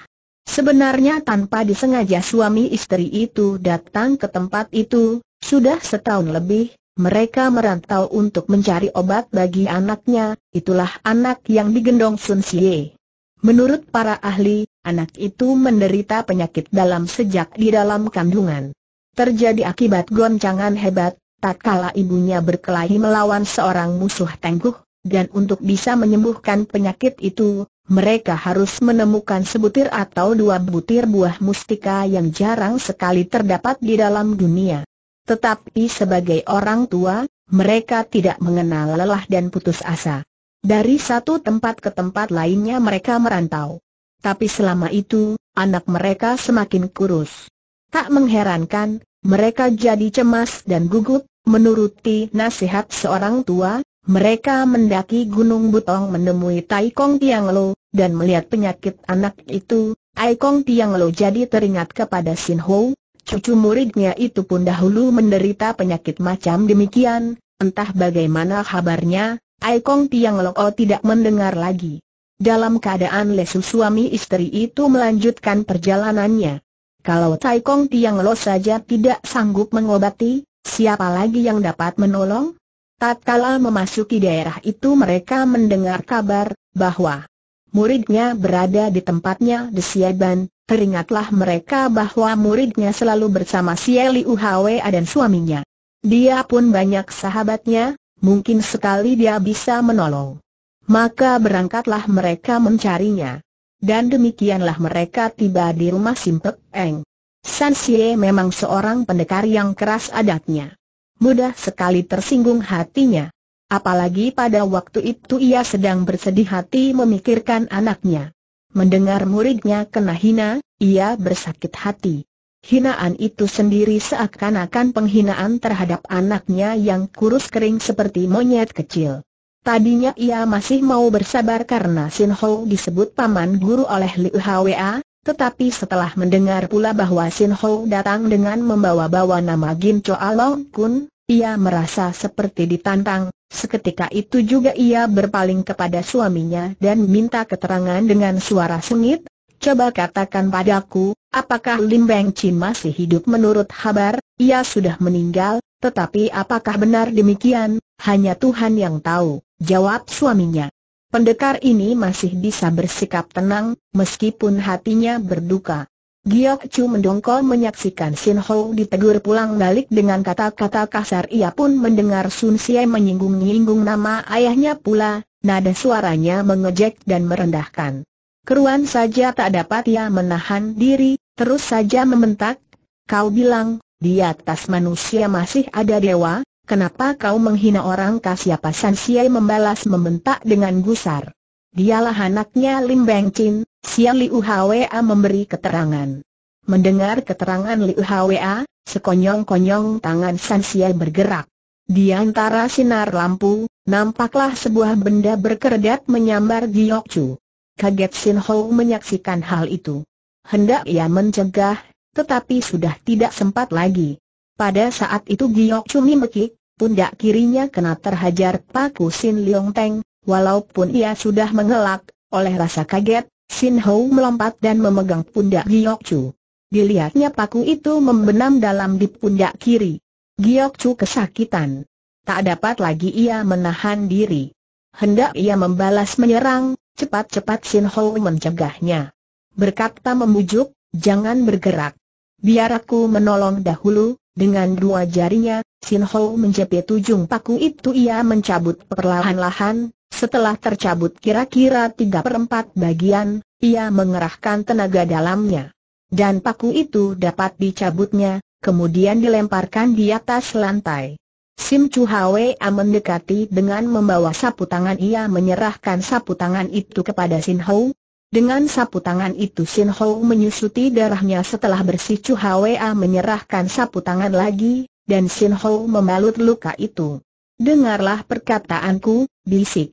Sebenarnya tanpa disengaja suami istri itu datang ke tempat itu, sudah setahun lebih, mereka merantau untuk mencari obat bagi anaknya, itulah anak yang digendong Sun Xie. Menurut para ahli, anak itu menderita penyakit dalam sejak di dalam kandungan. Terjadi akibat goncangan hebat, tak kala ibunya berkelahi melawan seorang musuh tangguh, dan untuk bisa menyembuhkan penyakit itu, mereka harus menemukan sebutir atau dua butir buah mustika yang jarang sekali terdapat di dalam dunia. Tetapi sebagai orang tua, mereka tidak mengenal lelah dan putus asa. Dari satu tempat ke tempat lainnya mereka merantau. Tapi selama itu, anak mereka semakin kurus. Tak mengherankan, mereka jadi cemas dan gugup, menuruti nasihat seorang tua, mereka mendaki Gunung Butong menemui Tai Kong Tiang Lo, dan melihat penyakit anak itu, Tai Kong Tiang Lo jadi teringat kepada Sin Ho, cucu muridnya itu pun dahulu menderita penyakit macam demikian, entah bagaimana kabarnya, Tai Kong Tiang Lo tidak mendengar lagi. Dalam keadaan lesu suami istri itu melanjutkan perjalanannya. Kalau Tai Kong Tiang Lo saja tidak sanggup mengobati, siapa lagi yang dapat menolong? Tatkala memasuki daerah itu mereka mendengar kabar, bahwa muridnya berada di tempatnya di Siaban, teringatlah mereka bahwa muridnya selalu bersama Sieli Uhwa dan suaminya. Dia pun banyak sahabatnya, mungkin sekali dia bisa menolong. Maka berangkatlah mereka mencarinya. Dan demikianlah mereka tiba di rumah Simpek Eng. San Xie memang seorang pendekar yang keras adatnya. Mudah sekali tersinggung hatinya. Apalagi pada waktu itu ia sedang bersedih hati memikirkan anaknya. Mendengar muridnya kena hina, ia bersakit hati. Hinaan itu sendiri seakan-akan penghinaan terhadap anaknya yang kurus kering seperti monyet kecil. Tadinya ia masih mau bersabar karena Sin Ho disebut paman guru oleh Liu Hwa, tetapi setelah mendengar pula bahwa Sin Ho datang dengan membawa-bawa nama Gin Choa Long Kun, ia merasa seperti ditantang, seketika itu juga ia berpaling kepada suaminya dan minta keterangan dengan suara sengit, Coba katakan padaku, apakah Lim Beng Chin masih hidup menurut kabar, ia sudah meninggal, tetapi apakah benar demikian, hanya Tuhan yang tahu. Jawab suaminya. Pendekar ini masih bisa bersikap tenang, meskipun hatinya berduka. Giok Chu mendongkol menyaksikan Sin Ho ditegur pulang balik dengan kata-kata kasar ia pun mendengar Sun Xie menyinggung-nyinggung nama ayahnya pula, nada suaranya mengejek dan merendahkan. Keruan saja tak dapat ia menahan diri, terus saja membentak, kau bilang, di atas manusia masih ada dewa, Kenapa kau menghina orang kasiapa San Siai membalas membentak dengan gusar. Dialah anaknya Lim Beng Chin, Sia Liu Hwa memberi keterangan. Mendengar keterangan Liu Hwa, sekonyong-konyong tangan San Siai bergerak. Di antara sinar lampu, nampaklah sebuah benda berkeredat menyambar Giok Chu. Kaget Sin Ho menyaksikan hal itu. Hendak ia mencegah, tetapi sudah tidak sempat lagi. Pada saat itu Giok Chu mimekik, pundak kirinya kena terhajar paku Sin Leong Teng, walaupun ia sudah mengelak, oleh rasa kaget, Sin Ho melompat dan memegang pundak Giok Chu. Dilihatnya paku itu membenam dalam di pundak kiri. Giok Chu kesakitan. Tak dapat lagi ia menahan diri. Hendak ia membalas menyerang, cepat-cepat Sin Ho mencegahnya. Berkata memujuk, jangan bergerak. Biar aku menolong dahulu, dengan dua jarinya, Sin Ho menjepit ujung paku itu ia mencabut perlahan-lahan, setelah tercabut kira-kira tiga perempat bagian, ia mengerahkan tenaga dalamnya. Dan paku itu dapat dicabutnya, kemudian dilemparkan di atas lantai. Sim Chu Hwa mendekati dengan membawa sapu tangan ia menyerahkan sapu tangan itu kepada Sin Ho, dengan sapu tangan itu Sin Ho menyusuti darahnya setelah bersih Chu Hwa menyerahkan sapu tangan lagi, dan Sin Ho membalut luka itu. Dengarlah perkataanku, bisik.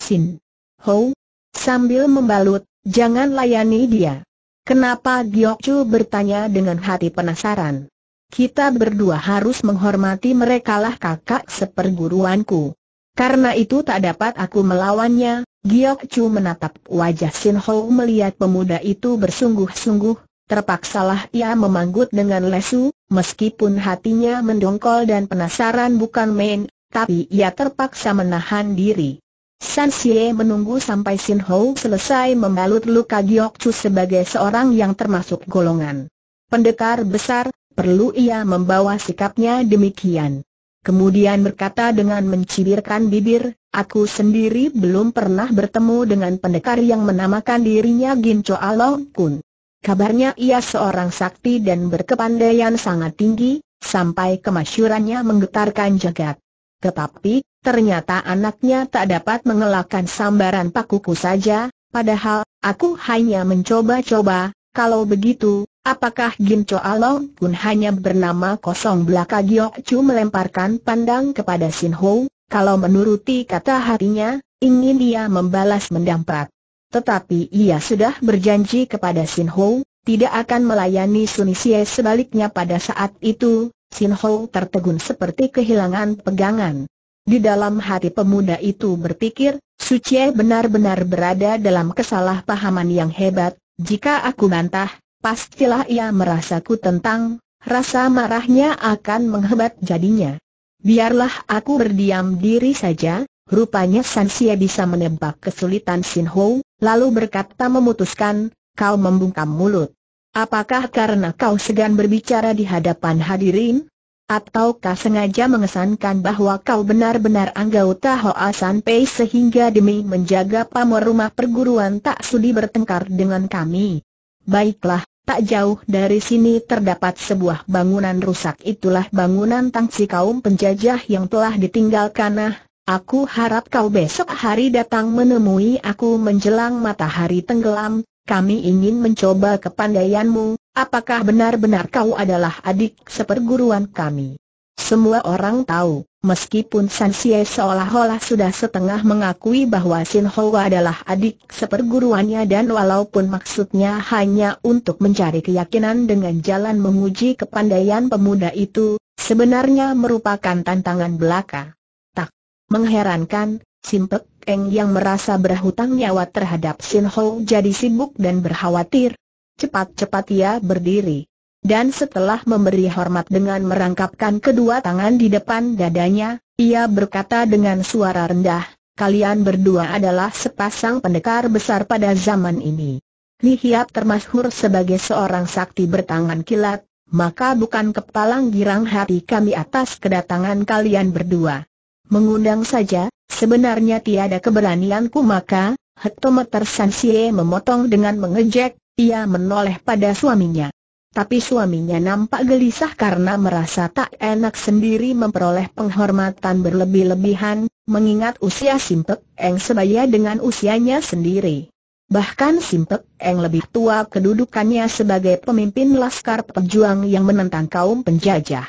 Sin Ho, sambil membalut, jangan layani dia. Kenapa Giok Chu bertanya dengan hati penasaran? Kita berdua harus menghormati merekalah kakak seperguruanku. Karena itu tak dapat aku melawannya, Giok Chu menatap wajah Sin Ho melihat pemuda itu bersungguh-sungguh, terpaksalah ia memanggut dengan lesu, meskipun hatinya mendongkol dan penasaran bukan main, tapi ia terpaksa menahan diri. San Xie menunggu sampai Sin Ho selesai membalut luka Giok Chu sebagai seorang yang termasuk golongan pendekar besar, perlu ia membawa sikapnya demikian. Kemudian berkata dengan mencibirkan bibir, aku sendiri belum pernah bertemu dengan pendekar yang menamakan dirinya Ginco Along Kun. Kabarnya ia seorang sakti dan berkepandaian sangat tinggi, sampai kemasyurannya menggetarkan jagat. Tetapi, ternyata anaknya tak dapat mengelakkan sambaran pakuku saja, padahal, aku hanya mencoba-coba, kalau begitu, apakah Ginco Along pun hanya bernama kosong belaka Giok Chu melemparkan pandang kepada Sin Ho, kalau menuruti kata hatinya, ingin dia membalas mendampak. Tetapi ia sudah berjanji kepada Sin Ho, tidak akan melayani Sunisie sebaliknya pada saat itu, Sin Ho tertegun seperti kehilangan pegangan. Di dalam hati pemuda itu berpikir, Sucie benar-benar berada dalam kesalahpahaman yang hebat, jika aku bantah, pastilah ia merasaku tentang, rasa marahnya akan menghebat jadinya. Biarlah aku berdiam diri saja, rupanya Sansia bisa menebak kesulitan Sin Ho, lalu berkata memutuskan, kau membungkam mulut. Apakah karena kau segan berbicara di hadapan hadirin? Ataukah sengaja mengesankan bahwa kau benar-benar anggota Hoa San Pei sehingga demi menjaga pamor rumah perguruan tak sudi bertengkar dengan kami? Baiklah, tak jauh dari sini terdapat sebuah bangunan rusak. Itulah bangunan tangsi kaum penjajah yang telah ditinggalkan. Nah, Aku harap kau besok hari datang menemui aku menjelang matahari tenggelam, kami ingin mencoba kepandaianmu, apakah benar-benar kau adalah adik seperguruan kami. Semua orang tahu, meskipun Sansie seolah-olah sudah setengah mengakui bahwa Sin Ho adalah adik seperguruannya dan walaupun maksudnya hanya untuk mencari keyakinan dengan jalan menguji kepandaian pemuda itu, sebenarnya merupakan tantangan belaka. Tak mengherankan, Simpek Eng yang merasa berhutang nyawa terhadap Sin Ho jadi sibuk dan berkhawatir. Cepat-cepat ia berdiri dan setelah memberi hormat dengan merangkapkan kedua tangan di depan dadanya, ia berkata dengan suara rendah, kalian berdua adalah sepasang pendekar besar pada zaman ini. Li Hiap termasyhur sebagai seorang sakti bertangan kilat, maka bukan kepalang girang hati kami atas kedatangan kalian berdua. Mengundang saja, sebenarnya tiada keberanianku maka, hektometer Sansie memotong dengan mengejek, ia menoleh pada suaminya tapi suaminya nampak gelisah karena merasa tak enak sendiri memperoleh penghormatan berlebih-lebihan, mengingat usia Simpek Eng sebaya dengan usianya sendiri. Bahkan Simpek Eng lebih tua kedudukannya sebagai pemimpin laskar pejuang yang menentang kaum penjajah.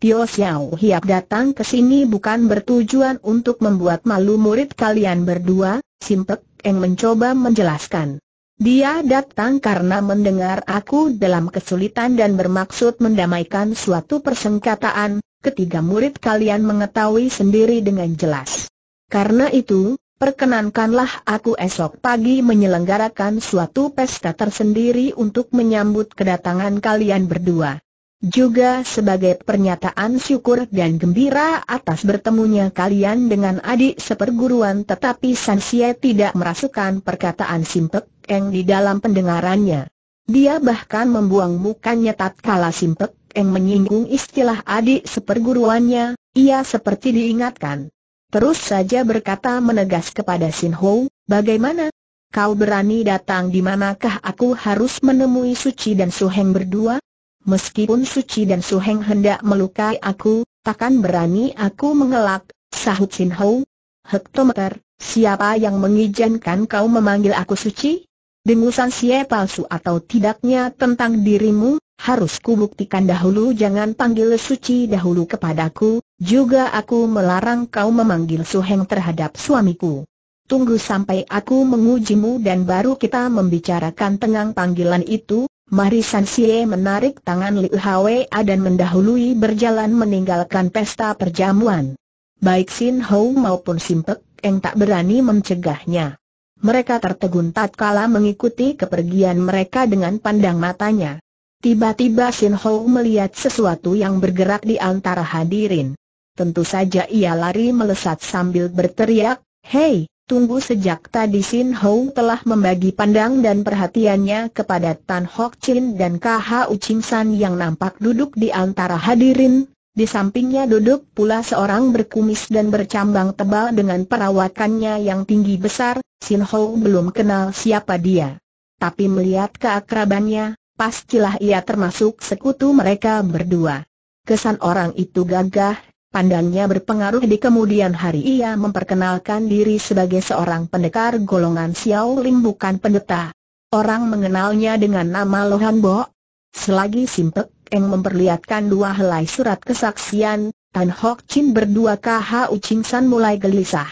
Tio Xiao Hiap datang ke sini bukan bertujuan untuk membuat malu murid kalian berdua, Simpek Eng mencoba menjelaskan. Dia datang karena mendengar aku dalam kesulitan dan bermaksud mendamaikan suatu persengketaan, ketiga murid kalian mengetahui sendiri dengan jelas. Karena itu, perkenankanlah aku esok pagi menyelenggarakan suatu pesta tersendiri untuk menyambut kedatangan kalian berdua. Juga sebagai pernyataan syukur dan gembira atas bertemunya kalian dengan adik seperguruan tetapi Sansia tidak merasukan perkataan Simpek Eng di dalam pendengarannya. Dia bahkan membuang mukanya tatkala Simpek Eng menyinggung istilah adik seperguruannya, ia seperti diingatkan. Terus saja berkata menegas kepada Sin Ho, bagaimana? Kau berani datang di manakah aku harus menemui Suci dan Suheng berdua? Meskipun Suci dan Suheng hendak melukai aku, takkan berani aku mengelak, sahut Sin Ho. Hektometer, siapa yang mengizinkan kau memanggil aku Suci? Dengusan sie palsu atau tidaknya tentang dirimu, harus kubuktikan dahulu jangan panggil suci dahulu kepadaku, juga aku melarang kau memanggil suheng terhadap suamiku. Tunggu sampai aku mengujimu dan baru kita membicarakan tentang panggilan itu, Mari San Sie menarik tangan Liu Hwa dan mendahului berjalan meninggalkan pesta perjamuan. Baik Sin Ho maupun Simpek yang tak berani mencegahnya. Mereka tertegun tatkala mengikuti kepergian mereka dengan pandang matanya. Tiba-tiba Sin Ho melihat sesuatu yang bergerak di antara hadirin. Tentu saja ia lari melesat sambil berteriak, Hei, tunggu sejak tadi Sin Ho telah membagi pandang dan perhatiannya kepada Tan Hok Chin dan KH Uchim San yang nampak duduk di antara hadirin, Di sampingnya duduk pula seorang berkumis dan bercambang tebal dengan perawakannya yang tinggi besar, Sin Ho belum kenal siapa dia. Tapi melihat keakrabannya, pastilah ia termasuk sekutu mereka berdua. Kesan orang itu gagah, pandangnya berpengaruh di kemudian hari ia memperkenalkan diri sebagai seorang pendekar golongan Xiao Lim bukan pendeta. Orang mengenalnya dengan nama Lohan Bo. Selagi Simpek Eng memperlihatkan dua helai surat kesaksian, Tan Hok Chin berdua KH Ucing San mulai gelisah.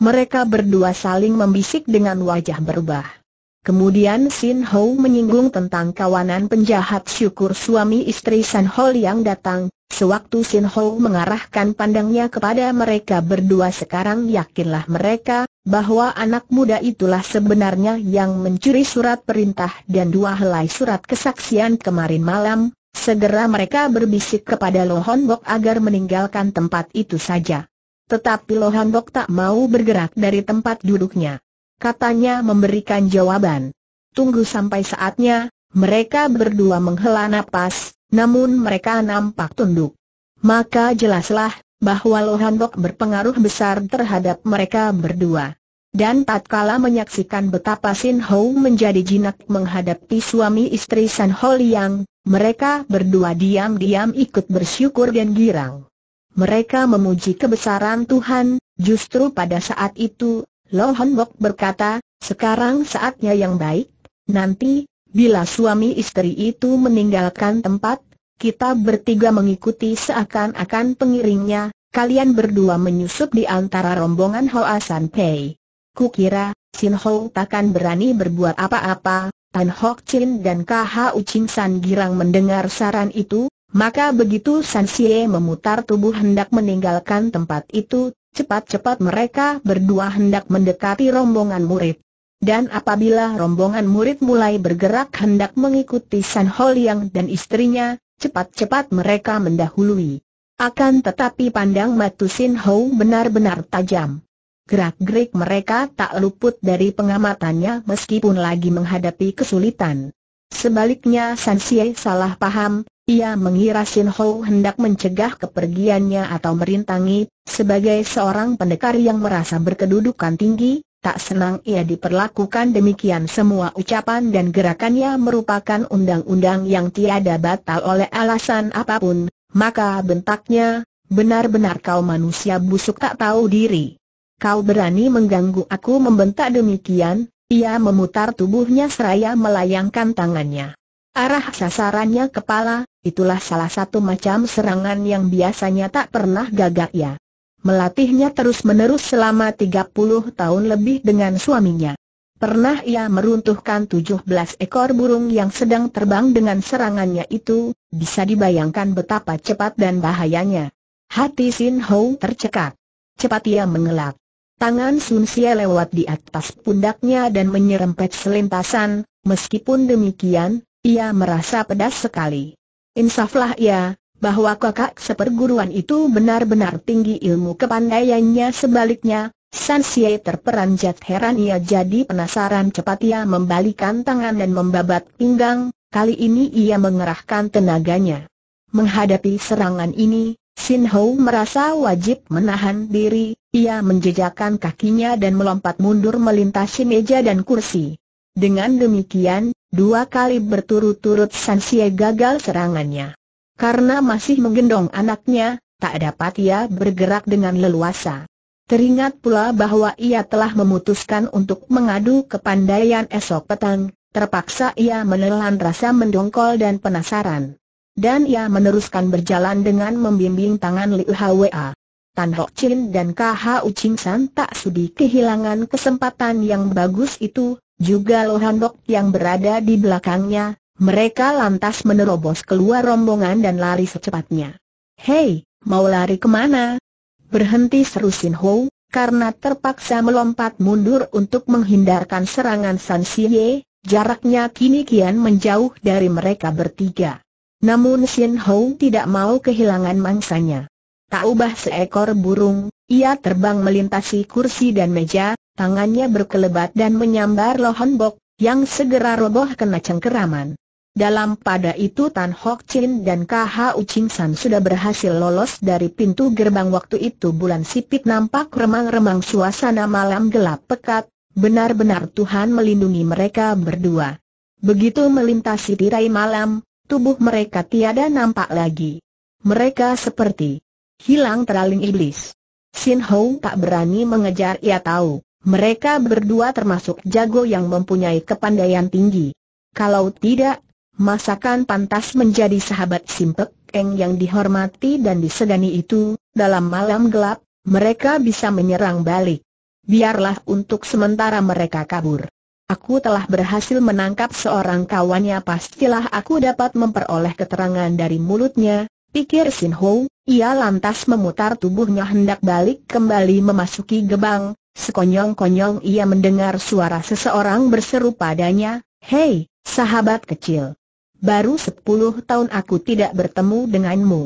Mereka berdua saling membisik dengan wajah berubah. Kemudian Sin Ho menyinggung tentang kawanan penjahat syukur suami istri San Ho yang datang, sewaktu Sin Ho mengarahkan pandangnya kepada mereka berdua sekarang yakinlah mereka, bahwa anak muda itulah sebenarnya yang mencuri surat perintah dan dua helai surat kesaksian kemarin malam, Segera mereka berbisik kepada Lohon Bok agar meninggalkan tempat itu saja. Tetapi Lohon Bok tak mau bergerak dari tempat duduknya. Katanya memberikan jawaban. Tunggu sampai saatnya, mereka berdua menghela napas, namun mereka nampak tunduk. Maka jelaslah, bahwa Lohan Bok berpengaruh besar terhadap mereka berdua. Dan tatkala menyaksikan betapa Sin Ho menjadi jinak menghadapi suami istri San Ho Liang, mereka berdua diam-diam ikut bersyukur dan girang. Mereka memuji kebesaran Tuhan, justru pada saat itu, Lo Hon Bok berkata, sekarang saatnya yang baik, nanti, bila suami istri itu meninggalkan tempat, kita bertiga mengikuti seakan-akan pengiringnya, kalian berdua menyusup di antara rombongan Hoa San Pei. Kukira, Sin Ho takkan berani berbuat apa-apa, Tan Hok Chin dan KH Uching San girang mendengar saran itu, maka begitu San Xie memutar tubuh hendak meninggalkan tempat itu, cepat-cepat mereka berdua hendak mendekati rombongan murid. Dan apabila rombongan murid mulai bergerak hendak mengikuti San Ho Liang dan istrinya, cepat-cepat mereka mendahului. Akan tetapi pandang matu Sin Ho benar-benar tajam. Gerak-gerik mereka tak luput dari pengamatannya meskipun lagi menghadapi kesulitan. Sebaliknya San Xie salah paham, ia mengira Sin Ho hendak mencegah kepergiannya atau merintangi, sebagai seorang pendekar yang merasa berkedudukan tinggi, tak senang ia diperlakukan demikian semua ucapan dan gerakannya merupakan undang-undang yang tiada batal oleh alasan apa pun, maka bentaknya, benar-benar kau manusia busuk tak tahu diri. Kau berani mengganggu aku membentak demikian, ia memutar tubuhnya seraya melayangkan tangannya. Arah sasarannya kepala, itulah salah satu macam serangan yang biasanya tak pernah gagak ya. Melatihnya terus-menerus selama 30 tahun lebih dengan suaminya. Pernah ia meruntuhkan 17 ekor burung yang sedang terbang dengan serangannya itu, bisa dibayangkan betapa cepat dan bahayanya. Hati Sin Ho tercekat. Cepat ia mengelak. Tangan Sun Xie lewat di atas pundaknya dan menyerempet selintasan, meskipun demikian, ia merasa pedas sekali. Insaflah ia, bahwa kakak seperguruan itu benar-benar tinggi ilmu kepandaiannya sebaliknya, San Xie terperanjat heran ia jadi penasaran cepat ia membalikan tangan dan membabat pinggang, kali ini ia mengerahkan tenaganya. Menghadapi serangan ini, Sin Ho merasa wajib menahan diri, ia menjejakkan kakinya dan melompat mundur melintasi meja dan kursi. Dengan demikian, dua kali berturut-turut San Xie gagal serangannya. Karena masih menggendong anaknya, tak dapat ia bergerak dengan leluasa. Teringat pula bahwa ia telah memutuskan untuk mengadu kepandaian esok petang, terpaksa ia menelan rasa mendongkol dan penasaran. Dan ia meneruskan berjalan dengan membimbing tangan Liu Hwa. Tan Hok Chin dan KH Uching San tak sudi kehilangan kesempatan yang bagus itu, juga Lohan Bok yang berada di belakangnya, mereka lantas menerobos keluar rombongan dan lari secepatnya. Hei, mau lari ke mana? Berhenti seru Sin Ho, karena terpaksa melompat mundur untuk menghindarkan serangan San Xie, jaraknya kini kian menjauh dari mereka bertiga. Namun Sin Ho tidak mau kehilangan mangsanya. Tak ubah seekor burung, ia terbang melintasi kursi dan meja, tangannya berkelebat dan menyambar Lohon Bok, yang segera roboh kena cengkeraman. Dalam pada itu Tan Hok Chin dan KH Ching San sudah berhasil lolos dari pintu gerbang waktu itu bulan sipit nampak remang-remang suasana malam gelap pekat, benar-benar Tuhan melindungi mereka berdua. Begitu melintasi tirai malam, tubuh mereka tiada nampak lagi. Mereka seperti hilang teraling iblis. Sin Ho tak berani mengejar ia tahu, mereka berdua termasuk jago yang mempunyai kepandaian tinggi. Kalau tidak, masakan pantas menjadi sahabat Simpek Eng yang dihormati dan disegani itu, dalam malam gelap, mereka bisa menyerang balik. Biarlah untuk sementara mereka kabur. Aku telah berhasil menangkap seorang kawannya pastilah aku dapat memperoleh keterangan dari mulutnya, pikir Sin Ho, ia lantas memutar tubuhnya hendak balik kembali memasuki gebang, sekonyong-konyong ia mendengar suara seseorang berseru padanya, Hei, sahabat kecil. Baru sepuluh tahun aku tidak bertemu denganmu.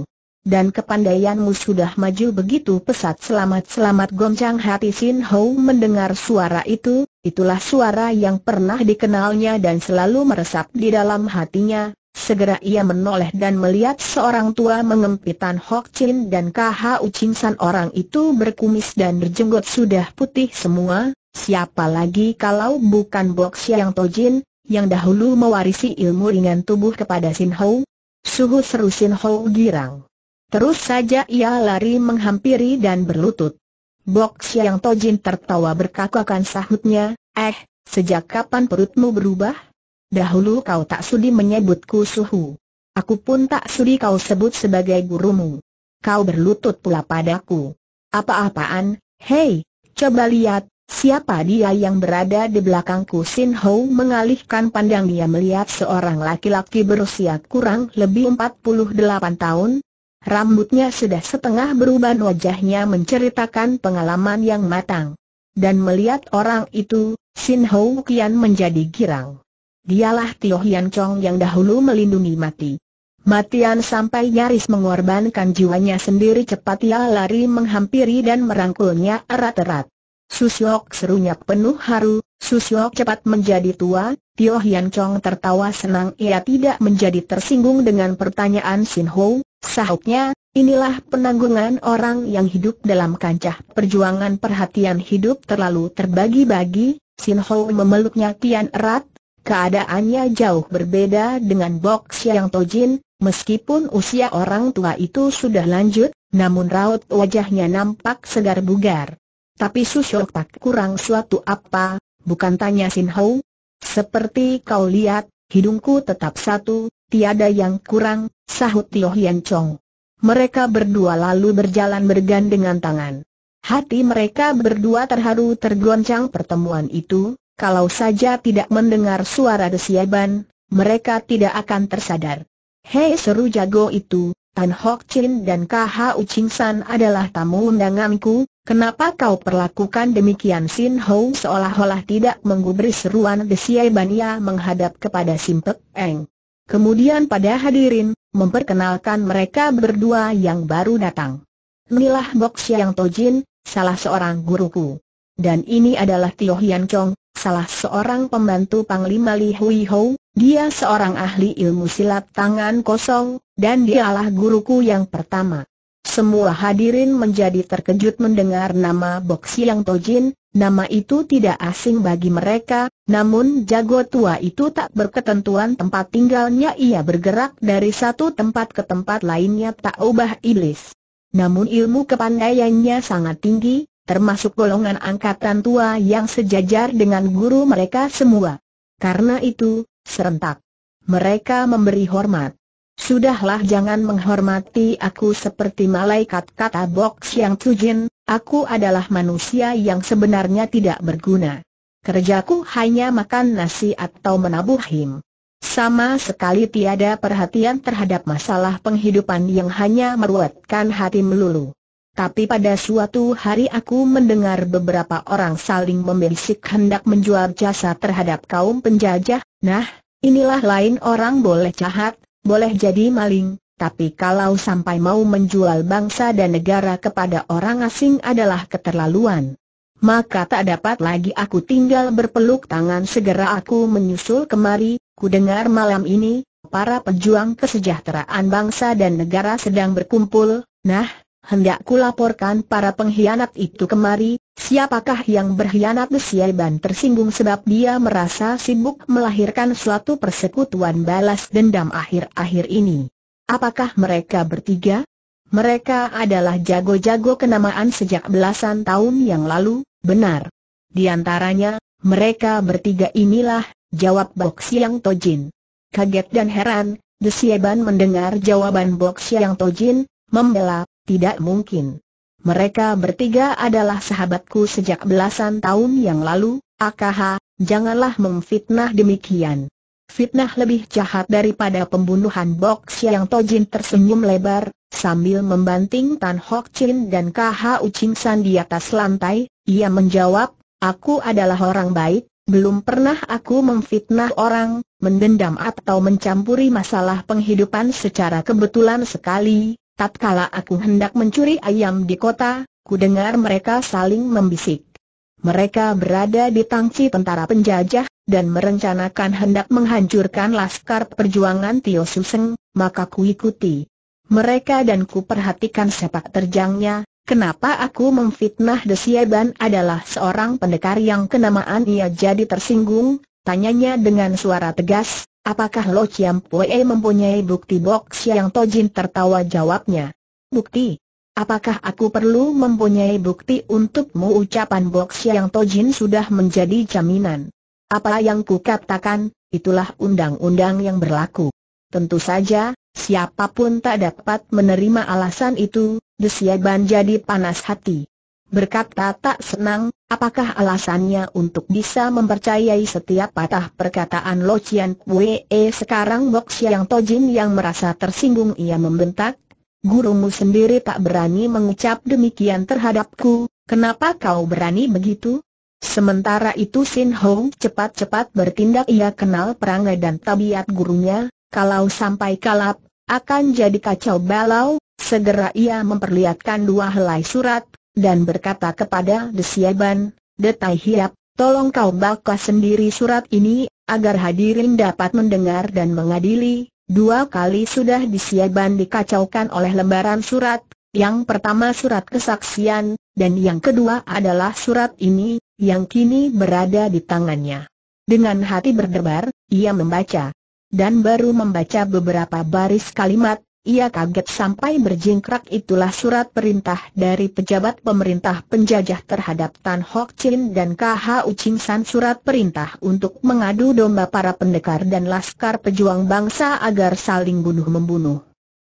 Dan kepandaianmu sudah maju begitu pesat. Selamat-selamat goncang hati Sin Ho mendengar suara itu, itulah suara yang pernah dikenalnya dan selalu meresap di dalam hatinya, Segera ia menoleh dan melihat seorang tua mengempitan Hok Chin dan KH Uchin San orang itu berkumis dan berjenggot sudah putih semua, siapa lagi kalau bukan Bok Siang Tojin, yang dahulu mewarisi ilmu ringan tubuh kepada Sin Ho. Suhu seru Sin Ho girang. Terus saja ia lari menghampiri dan berlutut. Bok Siang Tojin tertawa berkakakan sahutnya, eh, sejak kapan perutmu berubah? Dahulu kau tak sudi menyebutku suhu. Aku pun tak sudi kau sebut sebagai gurumu. Kau berlutut pula padaku. Apa-apaan, hei, coba lihat, Siapa dia yang berada di belakangku Sin Ho mengalihkan pandang dia melihat seorang laki-laki berusia kurang lebih 48 tahun. Rambutnya sudah setengah berubah wajahnya menceritakan pengalaman yang matang. Dan melihat orang itu, Sin Ho kian menjadi girang. Dialah Tio Hian Chong yang dahulu melindungi mati. Matian sampai nyaris mengorbankan jiwanya sendiri cepat ia lari menghampiri dan merangkulnya erat-erat. Susyok serunya penuh haru, Susyok cepat menjadi tua, Tio Hian Chong tertawa senang ia tidak menjadi tersinggung dengan pertanyaan Sin Ho, sahutnya, inilah penanggungan orang yang hidup dalam kancah perjuangan perhatian hidup terlalu terbagi-bagi, Sin Ho memeluknya kian erat, keadaannya jauh berbeda dengan Bok Siang Tojin, meskipun usia orang tua itu sudah lanjut, namun raut wajahnya nampak segar bugar. Tapi Susyok tak kurang suatu apa, bukan tanya Sin Ho? Seperti kau lihat, hidungku tetap satu, tiada yang kurang, sahut Tio Hian Chong. Mereka berdua lalu berjalan bergandengan tangan. Hati mereka berdua terharu tergoncang pertemuan itu, kalau saja tidak mendengar suara desiaban, mereka tidak akan tersadar. Hei seru jago itu, Tan Hok Chin dan KH Uching San adalah tamu undanganku, Kenapa kau perlakukan demikian Sin Ho seolah-olah tidak menggubris seruan Desiaibania menghadap kepada Simpek Eng. Kemudian pada hadirin, memperkenalkan mereka berdua yang baru datang. Inilah Bok Siang Tojin, salah seorang guruku. Dan ini adalah Tio Hian Chong, salah seorang pembantu Panglima Li Hui Ho, dia seorang ahli ilmu silat tangan kosong, dan dialah guruku yang pertama. Semua hadirin menjadi terkejut mendengar nama Bok Siang Tojin, nama itu tidak asing bagi mereka, namun jago tua itu tak berketentuan tempat tinggalnya ia bergerak dari satu tempat ke tempat lainnya tak ubah iblis. Namun ilmu kepandaiannya sangat tinggi, termasuk golongan angkatan tua yang sejajar dengan guru mereka semua. Karena itu, serentak. Mereka memberi hormat. Sudahlah jangan menghormati aku seperti malaikat kata Bok Siang Tujin, aku adalah manusia yang sebenarnya tidak berguna. Kerjaku hanya makan nasi atau menabuh him. Sama sekali tiada perhatian terhadap masalah penghidupan yang hanya meruatkan hati melulu. Tapi pada suatu hari aku mendengar beberapa orang saling membisik hendak menjual jasa terhadap kaum penjajah, nah, inilah lain orang boleh jahat, boleh jadi maling, tapi kalau sampai mau menjual bangsa dan negara kepada orang asing adalah keterlaluan. Maka tak dapat lagi aku tinggal berpeluk tangan segera aku menyusul kemari, ku dengar malam ini, para pejuang kesejahteraan bangsa dan negara sedang berkumpul, nah, hendak kulaporkan para pengkhianat itu kemari, siapakah yang berkhianat Ban tersinggung sebab dia merasa sibuk melahirkan suatu persekutuan balas dendam akhir-akhir ini. Apakah mereka bertiga? Mereka adalah jago-jago kenamaan sejak belasan tahun yang lalu, benar. Di antaranya, mereka bertiga inilah, jawab Bok Siang Tojin. Kaget dan heran, Desieban mendengar jawaban Bok Siang Tojin, membela, tidak mungkin. Mereka bertiga adalah sahabatku sejak belasan tahun yang lalu, AKH, janganlah memfitnah demikian. Fitnah lebih jahat daripada pembunuhan Bok Siang Tojin tersenyum lebar, sambil membanting Tan Hok Chin dan KH Ucing San di atas lantai, ia menjawab, aku adalah orang baik, belum pernah aku memfitnah orang, mendendam atau mencampuri masalah penghidupan secara kebetulan sekali, tatkala aku hendak mencuri ayam di kota, ku dengar mereka saling membisik. Mereka berada di tangci tentara penjajah, dan merencanakan hendak menghancurkan laskar perjuangan Tio Suseng, maka ku ikuti. Mereka dan ku perhatikan sepak terjangnya, kenapa aku memfitnah Desieban adalah seorang pendekar yang kenamaan ia jadi tersinggung, tanyanya dengan suara tegas, apakah Lo Chiam Pue mempunyai bukti box yang Tojin tertawa jawabnya. Bukti? Apakah aku perlu mempunyai bukti untukmu ucapan box yang Tojin sudah menjadi jaminan? Apa yang kukatakan, itulah undang-undang yang berlaku. Tentu saja, siapa pun tak dapat menerima alasan itu, Desieban jadi panas hati. Berkata tak senang, apakah alasannya untuk bisa mempercayai setiap patah perkataan Lo Chian Wee sekarang Bok Siang Tojin yang merasa tersinggung ia membentak, gurumu sendiri tak berani mengucap demikian terhadapku, kenapa kau berani begitu? Sementara itu Sin Hong cepat-cepat bertindak ia kenal perangai dan tabiat gurunya, kalau sampai kalap, akan jadi kacau balau, segera ia memperlihatkan dua helai surat, dan berkata kepada Desieban, Detai Hiap, tolong kau baca sendiri surat ini, agar hadirin dapat mendengar dan mengadili, dua kali sudah Desieban dikacaukan oleh lembaran surat, yang pertama surat kesaksian, dan yang kedua adalah surat ini, yang kini berada di tangannya. Dengan hati berdebar, ia membaca. Dan baru membaca beberapa baris kalimat, ia kaget sampai berjingkrak itulah surat perintah dari pejabat pemerintah penjajah terhadap Tan Hok Chin dan KH Ucing San surat perintah untuk mengadu domba para pendekar dan laskar pejuang bangsa agar saling bunuh-membunuh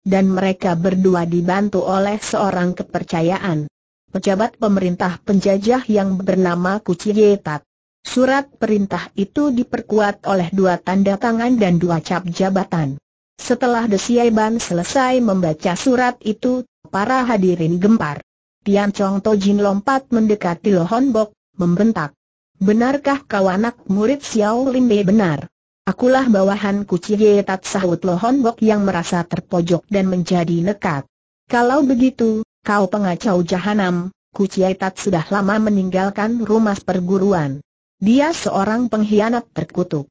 dan mereka berdua dibantu oleh seorang kepercayaan. Pejabat pemerintah penjajah yang bernama Kuci Yetat. Surat perintah itu diperkuat oleh dua tanda tangan dan dua cap jabatan. Setelah Desiaiban selesai membaca surat itu, para hadirin gempar. Tian Chong Tojin lompat mendekati Lohon Bok, membentak. Benarkah kau anak murid Xiao Limbe benar? Akulah bawahan Kuciye Tat sahut Lohon Bok yang merasa terpojok dan menjadi nekat. Kalau begitu, kau pengacau jahanam, Kuciye Tat sudah lama meninggalkan rumah perguruan. Dia seorang pengkhianat terkutuk.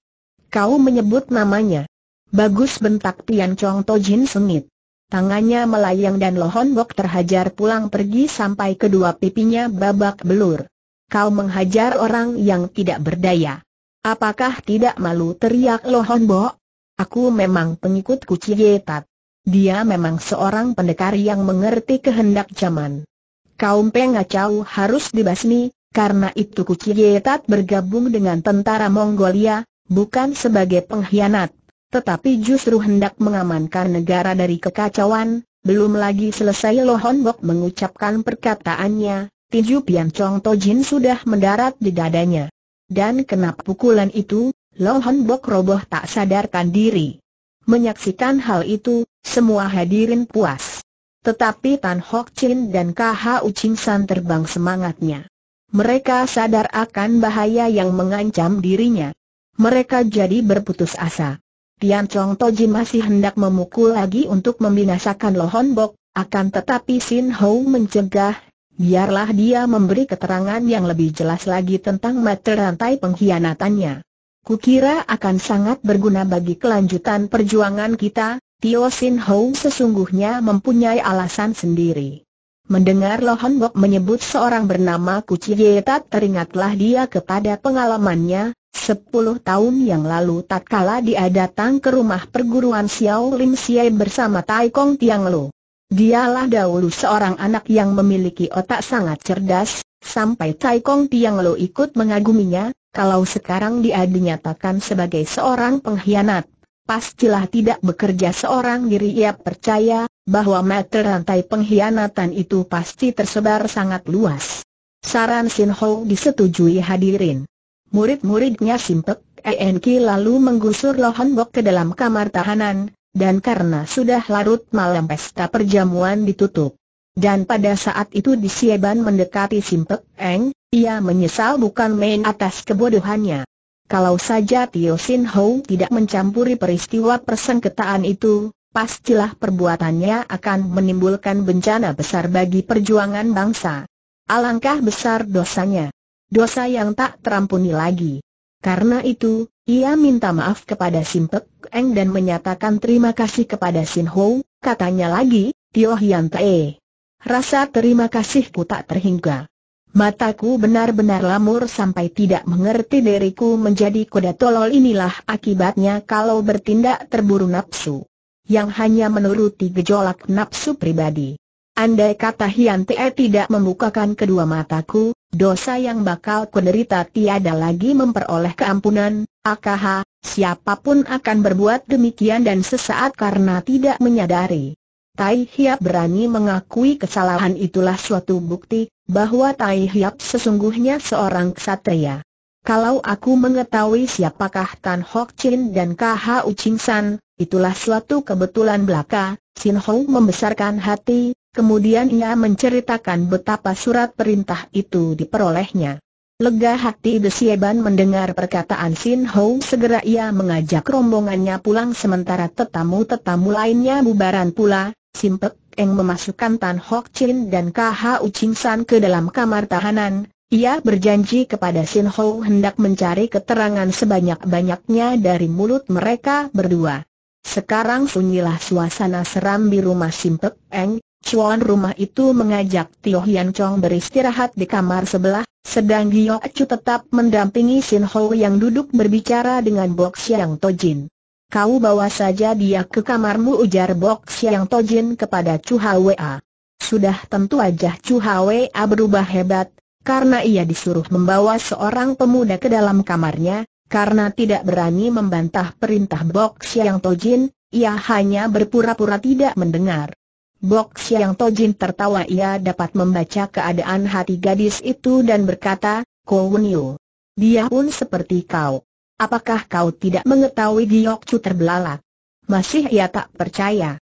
Kau menyebut namanya. Bagus bentak Tian Chong Tojin sengit. Tangannya melayang dan Lohon Bok terhajar pulang pergi sampai kedua pipinya babak belur. Kau menghajar orang yang tidak berdaya. Apakah tidak malu teriak Lohon Bo? Aku memang pengikut Kuci Yetat. Dia memang seorang pendekar yang mengerti kehendak zaman. Kaum pengacau harus dibasmi, karena itu Kuci Yetat bergabung dengan tentara Mongolia, bukan sebagai pengkhianat, tetapi justru hendak mengamankan negara dari kekacauan, belum lagi selesai Lohon Bok mengucapkan perkataannya, Tiju Pian Chong Tojin sudah mendarat di dadanya. Dan kena pukulan itu, Lo Hon Bok roboh tak sadarkan diri. Menyaksikan hal itu, semua hadirin puas. Tetapi Tan Hok Chin dan KH Uching San terbang semangatnya. Mereka sadar akan bahaya yang mengancam dirinya. Mereka jadi berputus asa. Tian Chong Tojin masih hendak memukul lagi untuk membinasakan Lohon Bok, akan tetapi Sin Hou mencegah, biarlah dia memberi keterangan yang lebih jelas lagi tentang mata rantai pengkhianatannya. Kukira akan sangat berguna bagi kelanjutan perjuangan kita, Tio Sin Ho sesungguhnya mempunyai alasan sendiri. Mendengar Lohon Bok menyebut seorang bernama Kuci Yetat teringatlah dia kepada pengalamannya, sepuluh tahun yang lalu tatkala dia datang ke rumah perguruan Xiao Lim Siai bersama Tai Kong Tiang Lo. Dialah dahulu seorang anak yang memiliki otak sangat cerdas, sampai Tai Kong Tiang Lo ikut mengaguminya, kalau sekarang dia dinyatakan sebagai seorang pengkhianat pastilah tidak bekerja seorang diri ia percaya, bahwa mata rantai pengkhianatan itu pasti tersebar sangat luas. Saran Sin Ho disetujui hadirin. Murid-muridnya Simpek ENK lalu menggusur Lohan Bok ke dalam kamar tahanan, dan karena sudah larut malam pesta perjamuan ditutup. Dan pada saat itu di Sieban mendekati Simpek Eng, ia menyesal bukan main atas kebodohannya. Kalau saja Tio Sin Ho tidak mencampuri peristiwa persengketaan itu, pastilah perbuatannya akan menimbulkan bencana besar bagi perjuangan bangsa. Alangkah besar dosanya. Dosa yang tak terampuni lagi. Karena itu, ia minta maaf kepada Simpek Eng dan menyatakan terima kasih kepada Sin Ho, katanya lagi, Tio Hian Tae. Rasa terima kasihku tak terhingga. Mataku benar-benar lamur sampai tidak mengerti diriku menjadi kuda tolol inilah akibatnya kalau bertindak terburu nafsu. Yang hanya menuruti gejolak nafsu pribadi. Andai kata Hian Te tidak membukakan kedua mataku, dosa yang bakal kuderita tiada lagi memperoleh keampunan, AKH, siapa pun akan berbuat demikian dan sesaat karena tidak menyadari. Tai Hiap berani mengakui kesalahan itulah suatu bukti, bahwa Tai Hiap sesungguhnya seorang ksatria. Kalau aku mengetahui siapakah Tan Hok Chin dan KH Uching San, itulah suatu kebetulan belaka, Sin Hong membesarkan hati, kemudian ia menceritakan betapa surat perintah itu diperolehnya. Lega hati Desieban mendengar perkataan Sin Ho segera ia mengajak rombongannya pulang sementara tetamu-tetamu lainnya bubaran pula, Simpek Eng memasukkan Tan Hok Chin dan KH Uching San ke dalam kamar tahanan. Ia berjanji kepada Sin Ho hendak mencari keterangan sebanyak-banyaknya dari mulut mereka berdua. Sekarang sunyilah suasana seram di rumah Simpek Eng, Chuan rumah itu mengajak Tio Hian Chong beristirahat di kamar sebelah, sedang Giok Chu tetap mendampingi Sin Ho yang duduk berbicara dengan Bok Siang Tojin. Kau bawa saja dia ke kamarmu ujar Bok Siang Tojin kepada Chu Hwa. Sudah tentu aja Chu Hwa berubah hebat, karena ia disuruh membawa seorang pemuda ke dalam kamarnya, karena tidak berani membantah perintah Bok Siang Tojin, ia hanya berpura-pura tidak mendengar. Bok Siang Tojin tertawa ia dapat membaca keadaan hati gadis itu dan berkata, Ko Wen Dia pun seperti kau. Apakah kau tidak mengetahui Giok Chu terbelalak? Masih ia tak percaya.